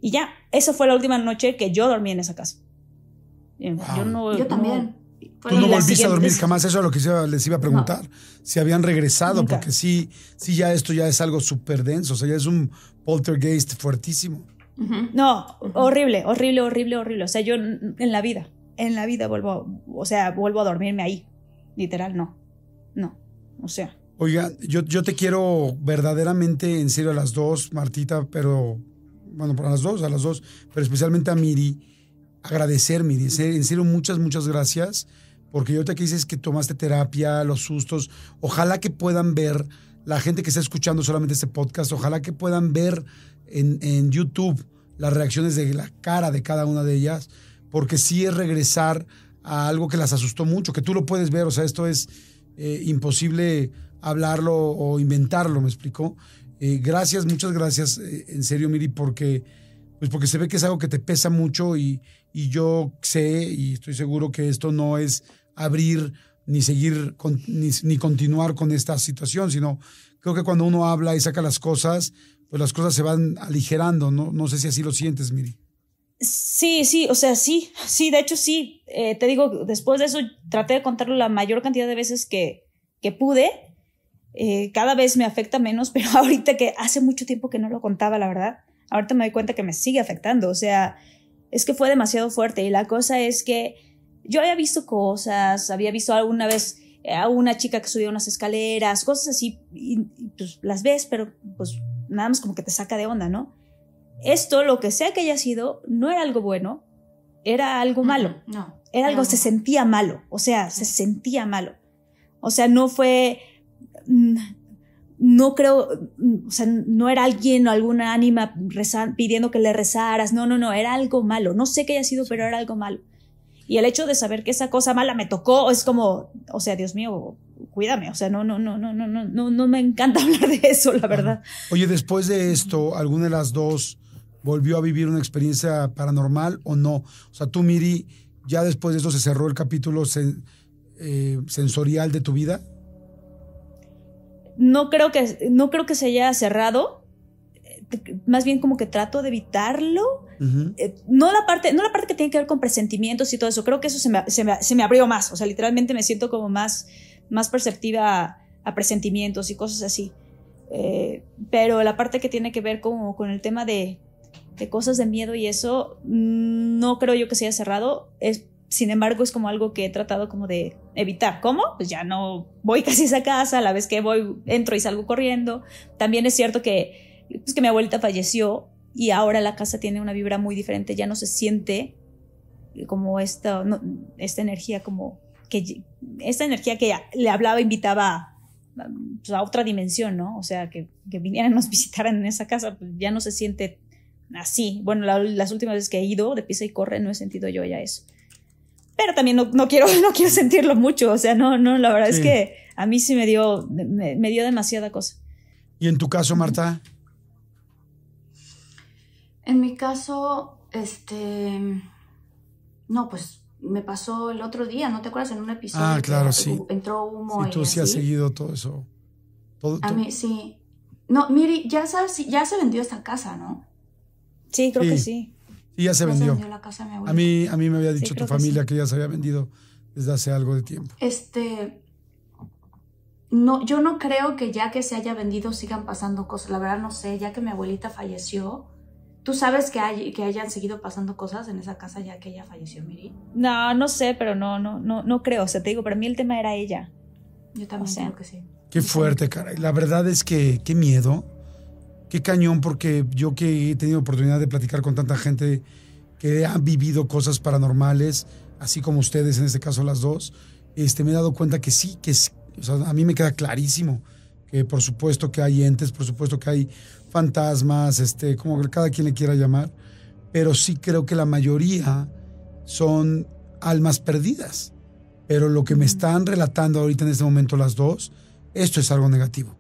Y ya, esa fue la última noche que yo dormí en esa casa. Y Wow. Yo no... Yo no- también. Tú no volviste a dormir siguientes- jamás, eso es lo que les iba a preguntar. Si habían regresado, Nunca. porque sí, sí, ya esto ya es algo súper denso, o sea, ya es un poltergeist fuertísimo. Ujú. No, horrible, horrible, horrible, horrible. O sea, yo en la vida, en la vida vuelvo, o sea, vuelvo a dormirme ahí. Literal, no. No. O sea, Oiga, yo, yo te quiero verdaderamente, en serio, a las dos, Martita, pero, bueno, para las dos, a las dos, pero especialmente a Miri, agradecer, Miri, en serio, muchas, muchas gracias, porque yo te dices que tomaste terapia, los sustos, ojalá que puedan ver, la gente que está escuchando solamente este podcast, ojalá que puedan ver en, en YouTube las reacciones de la cara de cada una de ellas, porque sí es regresar a algo que las asustó mucho, que tú lo puedes ver, o sea, esto es eh, imposible hablarlo o inventarlo, me explicó. Eh, gracias, muchas gracias, eh, en serio, Miri, porque, pues porque se ve que es algo que te pesa mucho y, y yo sé y estoy seguro que esto no es abrir ni seguir ni, ni, continuar con esta situación, sino creo que cuando uno habla y saca las cosas, pues las cosas se van aligerando, ¿no? No sé si así lo sientes, Miri. Sí, sí, o sea, sí, sí, de hecho sí. Eh, te digo, después de eso traté de contarlo la mayor cantidad de veces que, que pude. Eh, cada vez me afecta menos, pero ahorita que hace mucho tiempo que no lo contaba, la verdad, ahorita me doy cuenta que me sigue afectando. O sea, es que fue demasiado fuerte. Y la cosa es que yo había visto cosas, había visto alguna vez a una chica que subía unas escaleras, cosas así, y, y pues las ves, pero pues nada más como que te saca de onda, ¿no? esto, lo que sea que haya sido, no era algo bueno, era algo malo. No. Era algo, se sentía malo, o sea, se sentía malo. O sea, no fue, no creo, mm, o sea, no era alguien o alguna ánima pidiendo que le rezaras, no, no, no, era algo malo. No sé qué haya sido, pero era algo malo. Y el hecho de saber que esa cosa mala me tocó es como, o sea, Dios mío, cuídame, o sea, no, no, no, no, no, no, no, no me encanta hablar de eso, la verdad. Oye, después de esto, ¿alguna de las dos volvió a vivir una experiencia paranormal o no. O sea, tú, Miri, ya después de eso se cerró el capítulo eh, sensorial de tu vida. No creo que, no creo que se haya cerrado. Más bien como que trato de evitarlo. Eh, no, la parte, no la parte que tiene que ver con presentimientos y todo eso. Creo que eso se me, se me, abrió más. O sea, literalmente me siento como más, más perceptiva a, presentimientos y cosas así. Eh, pero la parte que tiene que ver como con el tema de, de cosas de miedo y eso, mm, no creo yo que se haya cerrado. Es, sin embargo, es como algo que he tratado como de evitar. ¿Cómo? Pues ya no voy casi a esa casa, a la vez que voy, entro y salgo corriendo. También es cierto que, pues que mi abuelita falleció y ahora la casa tiene una vibra muy diferente, ya no se siente como esta, esta energía como que esta energía que le hablaba invitaba pues, a otra dimensión, ¿no? O sea, que, que vinieran nos visitaran en esa casa, pues ya no se siente así. Bueno, las últimas veces que he ido de pisa y corre no he sentido yo ya eso. Pero también no, quiero, no quiero sentirlo mucho, o sea, no, no, la verdad es que a mí sí me dio, me, dio demasiada cosa. ¿Y en tu caso, Marta? En mi caso, este, no, pues me pasó el otro día, ¿no te acuerdas? En un episodio. Ah, claro, sí. Entró humo. Sí, tú sí has seguido todo eso. a mí sí. No, Miri, ya sabes, ya se vendió esta casa, ¿no? Sí, creo que sí. Y ya se vendió. a, mí, a mí me había dicho tu familia que, ya se había vendido desde hace algo de tiempo. Este. No, yo no creo que ya que se haya vendido sigan pasando cosas. La verdad no sé, ya que mi abuelita falleció. ¿Tú sabes que, hay, que hayan seguido pasando cosas en esa casa ya que ella falleció, Miri? No, no sé, pero no, no, no, no creo. O sea, te digo, para mí el tema era ella. Yo también creo que sí. Qué fuerte, caray. La verdad es que qué miedo qué cañón, porque yo que he tenido oportunidad de platicar con tanta gente que ha vivido cosas paranormales, así como ustedes, en este caso las dos, este, me he dado cuenta que sí, que a mí me queda clarísimo que por supuesto que hay entes, por supuesto que hay fantasmas, este, como cada quien le quiera llamar, pero sí creo que la mayoría son almas perdidas. Pero lo que me están relatando ahorita en este momento las dos, esto es algo negativo.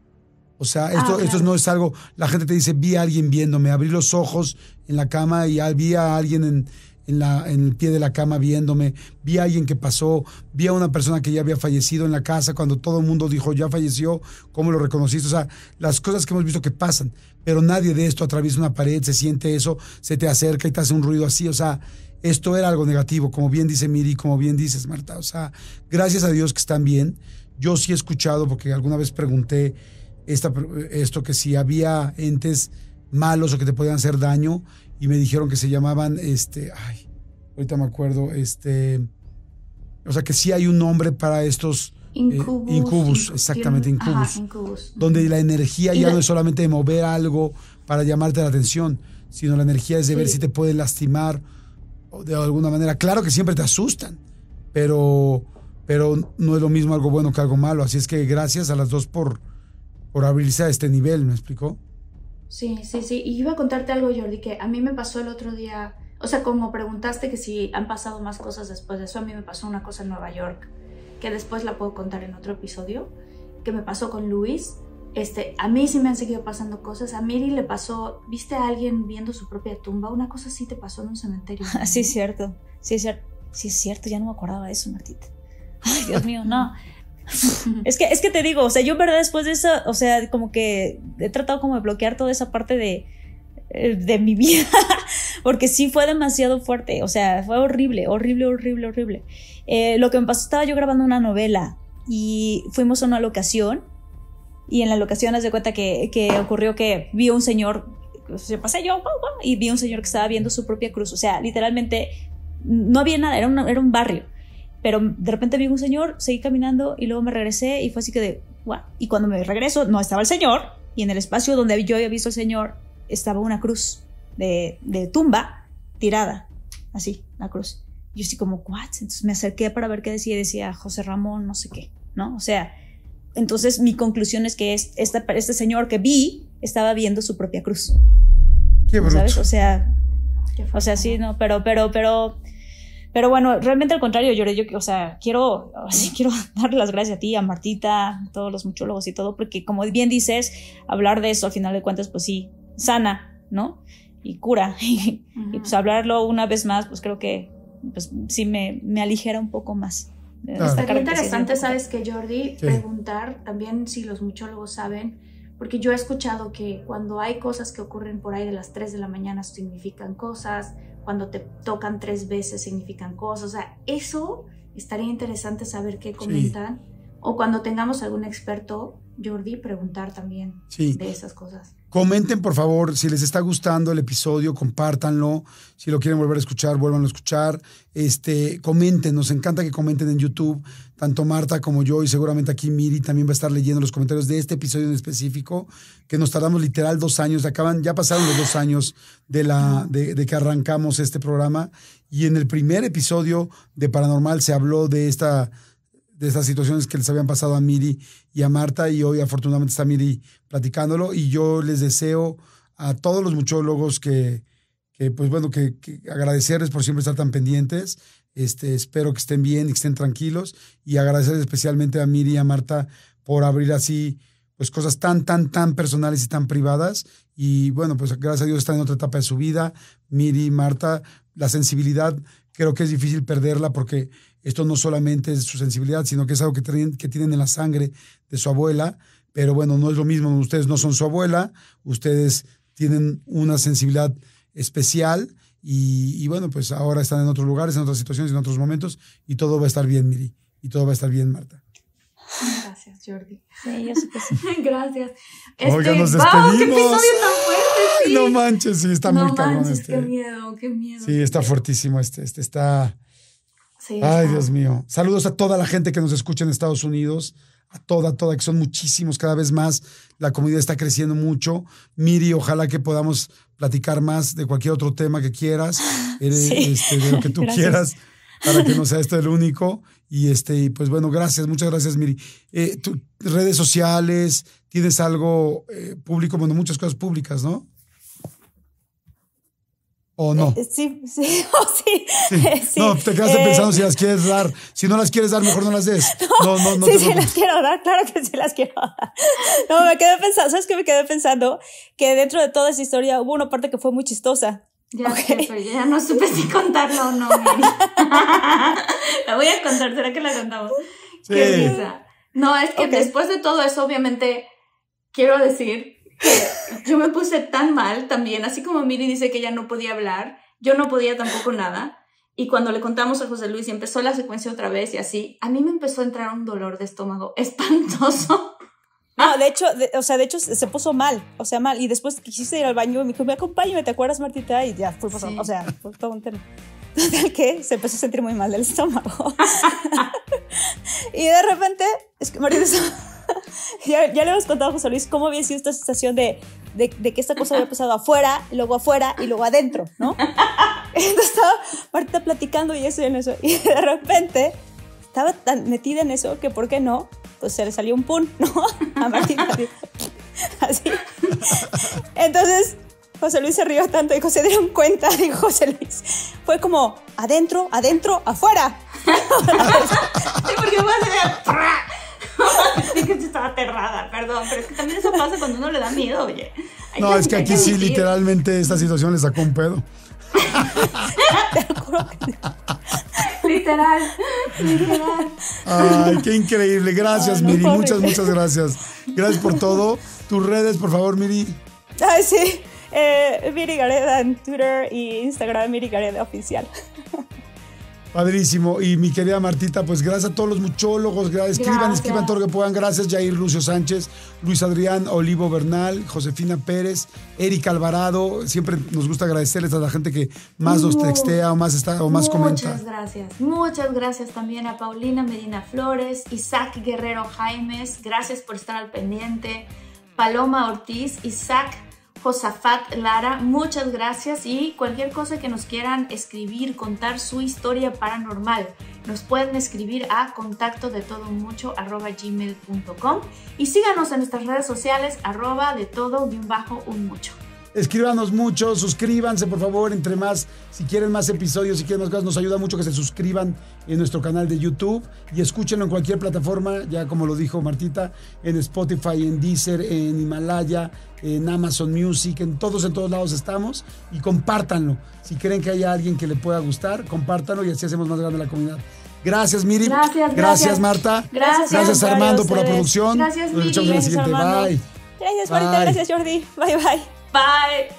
O sea, esto, ah, esto no es algo, la gente te dice, vi a alguien viéndome, abrí los ojos en la cama y vi a alguien en, en, la, en el pie de la cama viéndome, vi a alguien que pasó, vi a una persona que ya había fallecido en la casa cuando todo el mundo dijo, ya falleció, ¿cómo lo reconociste? O sea, las cosas que hemos visto que pasan, pero nadie de esto atraviesa una pared, se siente eso, se te acerca y te hace un ruido así, o sea, esto era algo negativo, como bien dice Miri, como bien dices Marta, o sea, gracias a Dios que están bien. Yo sí he escuchado, porque alguna vez pregunté, esto que si había entes malos o que te podían hacer daño y me dijeron que se llamaban, este, ay, ahorita me acuerdo, este, o sea que sí hay un nombre para estos Incubus. Eh, incubus, exactamente, Ajá, incubus. incubus. Donde la energía ya la- no es solamente de mover algo para llamarte la atención, sino la energía es de ver si te puede lastimar de alguna manera. Claro que siempre te asustan, pero, pero no es lo mismo algo bueno que algo malo. Así es que gracias a las dos por, por abrirse a este nivel, ¿me explicó? Sí, sí, sí. Y iba a contarte algo, Jordi, que a mí me pasó el otro día. O sea, como preguntaste que si han pasado más cosas después de eso, a mí me pasó una cosa en Nueva York, que después la puedo contar en otro episodio, que me pasó con Luis. Este, a mí sí me han seguido pasando cosas. A Miri le pasó, ¿viste a alguien viendo su propia tumba? Una cosa sí te pasó en un cementerio. ¿no? Sí, es cierto. Sí, es cierto. Sí, es cierto. Ya no me acordaba de eso, Martita. Ay, Dios mío, no. Es que, es que te digo, o sea, yo en verdad después de eso, o sea, como que he tratado como de bloquear toda esa parte de, eh, de mi vida, porque sí fue demasiado fuerte, o sea, fue horrible, horrible, horrible, horrible. Eh, lo que me pasó, estaba yo grabando una novela y fuimos a una locación y en la locación haz de cuenta que, que ocurrió que vi un señor, se pasé yo, y vi un señor que estaba viendo su propia cruz, o sea, literalmente no había nada, era, era un barrio. Pero de repente vi un señor, seguí caminando y luego me regresé y fue así que de, guau. Y cuando me regreso, no estaba el señor y en el espacio donde yo había visto al señor estaba una cruz de, de tumba tirada, así, la cruz. Yo así como, what? Entonces me acerqué para ver qué decía y decía José Ramón, no sé qué, ¿no? O sea, entonces mi conclusión es que es- esta, este señor que vi estaba viendo su propia cruz, Qué bruto. ¿sabes? O sea, o sea, sí, no, pero, pero, pero, pero bueno, realmente al contrario, yo, yo, o sea, quiero, quiero darle las gracias a ti, a Martita, a todos los muchólogos y todo, porque como bien dices, hablar de eso al final de cuentas, pues sí, sana, ¿no? Y cura. Y, pues hablarlo una vez más, pues creo que, pues sí me, me aligera un poco más. esta Estaría interesante. ¿sabes que Jordi? Preguntar también si los muchólogos saben, porque yo he escuchado que cuando hay cosas que ocurren por ahí de las 3 de la mañana significan cosas, cuando te tocan tres veces significan cosas, o sea, eso estaría interesante saber qué comentan. O cuando tengamos algún experto, Jordi, preguntar también Sí. de esas cosas. Comenten, por favor, si les está gustando el episodio, compártanlo. Si lo quieren volver a escuchar, vuelvan a escuchar. Este, comenten, nos encanta que comenten en YouTube, tanto Marta como yo, y seguramente aquí Miri también va a estar leyendo los comentarios de este episodio en específico, que nos tardamos literal dos años, acaban, ya pasaron los dos años de, la, de, de que arrancamos este programa. Y en el primer episodio de Paranormal se habló de esta de estas situaciones que les habían pasado a Miri y a Marta y hoy afortunadamente está Miri platicándolo y yo les deseo a todos los muchólogos que, que pues bueno, que, agradecerles por siempre estar tan pendientes. Este, espero que estén bien y que estén tranquilos y agradecer especialmente a Miri y a Marta por abrir así pues cosas tan, tan, tan personales y tan privadas. Y bueno, pues gracias a Dios están en otra etapa de su vida. Miri, Marta, la sensibilidad creo que es difícil perderla porque esto no solamente es su sensibilidad, sino que es algo que tienen, que tienen en la sangre de su abuela. Pero bueno, no es lo mismo, ustedes no son su abuela, ustedes tienen una sensibilidad especial y, y bueno, pues ahora están en otros lugares, en otras situaciones, en otros momentos y todo va a estar bien, Miri, y todo va a estar bien, Marta. Gracias, Jordi. Sí, yo sé que sí. Gracias. Oiga, nos ¡Wow! ¡Qué episodio tan fuerte! Ay, sí! no manches, sí, está no muy cabrón manches, este. qué miedo, qué miedo. Sí, está fuertísimo este, este está... Sí, Ay, está- Dios mío. Saludos a toda la gente que nos escucha en Estados Unidos, a toda, toda, que son muchísimos, cada vez más. La comunidad está creciendo mucho. Miri, ojalá que podamos platicar más de cualquier otro tema que quieras, Sí. este, de lo que tú Gracias. quieras, para que no sea esto el único. Y este, y pues bueno, gracias, muchas gracias, Miri. Eh, redes sociales, tienes algo eh, público, bueno, muchas cosas públicas, ¿no? ¿O no? Eh, Sí, sí, oh, sí. sí. No, te quedaste Eh, pensando si las quieres dar. Si no las quieres dar, mejor no las des. No, no, no sí, te sí preocupes. las quiero dar, claro que sí las quiero dar. No, me quedé pensando, ¿sabes qué me quedé pensando? Que dentro de toda esa historia hubo una parte que fue muy chistosa. Ya, sé, pero ya no supe si contarlo o no, la voy a contar, ¿será que la contamos? Sí. Qué risa. No, es que después de todo eso, obviamente, quiero decir yo me puse tan mal también, así como Miri dice que ella no podía hablar, yo no podía tampoco nada. Y cuando le contamos a José Luis y empezó la secuencia otra vez y así, a mí me empezó a entrar un dolor de estómago espantoso. No, de hecho, de- o sea, de hecho se puso mal, o sea, mal. Y después quisiste ir al baño y me dijo, me acompáñame, ¿te acuerdas, Martita? Y ya a- Sí. o sea, fue todo un tema. Total que se empezó a sentir muy mal del estómago. y de repente, es que Marita ya, ya, le hemos contado a José Luis cómo había sido esta sensación de, de, de, que esta cosa había pasado afuera, y luego afuera y luego adentro, ¿no? Entonces estaba Marta platicando y eso y en eso. Y de repente estaba tan metida en eso que, ¿por qué no? Pues se le salió un pun, ¿no? A Martita. Así. Entonces José Luis se rió tanto, dijo, se dieron cuenta, dijo José Luis. Fue como, adentro, adentro, afuera. sí, porque fue Dije que estaba aterrada, perdón, pero es que también eso pasa cuando uno le da miedo, oye. Hay no, es que aquí sí, literalmente, esta situación le sacó un pedo. literal, literal. Ay, qué increíble. Gracias, Ay, no, Miri. Muchas, muchas gracias. Gracias por todo. Tus redes, por favor, Miri. Ay, sí. Eh, Miri Gareda en Twitter y Instagram, Miri Gareda Oficial. Padrísimo. Y mi querida Martita, pues gracias a todos los muchólogos. Gracias. Escriban, gracias. escriban todo lo que puedan. Gracias, Jair Lucio Sánchez, Luis Adrián Olivo Bernal, Josefina Pérez, Erika Alvarado. Siempre nos gusta agradecerles a la gente que más nos textea o más, está, o más Muchas comenta. Muchas gracias. Muchas gracias también a Paulina Medina Flores, Isaac Guerrero Jaimes. Gracias por estar al pendiente. Paloma Ortiz, Isaac Josafat Lara, muchas gracias y cualquier cosa que nos quieran escribir, contar su historia paranormal, nos pueden escribir a contacto de todo mucho arroba gmail.com y síganos en nuestras redes sociales arroba de todo un bajo un mucho. Escríbanos mucho, suscríbanse por favor, entre más, si quieren más episodios, si quieren más cosas, nos ayuda mucho que se suscriban en nuestro canal de YouTube y escúchenlo en cualquier plataforma, ya como lo dijo Martita, en Spotify, en Deezer, en Himalaya, en Amazon Music, en todos, en todos lados estamos y compártanlo. Si creen que haya alguien que le pueda gustar, compártanlo y así hacemos más grande la comunidad. Gracias, Miri. Gracias, gracias. Gracias, Marta. Gracias, gracias Armando, por la producción. Gracias, Nos escuchamos en la siguiente. Bye. Gracias, Marita. Gracias, Jordi. Bye, bye. Bye.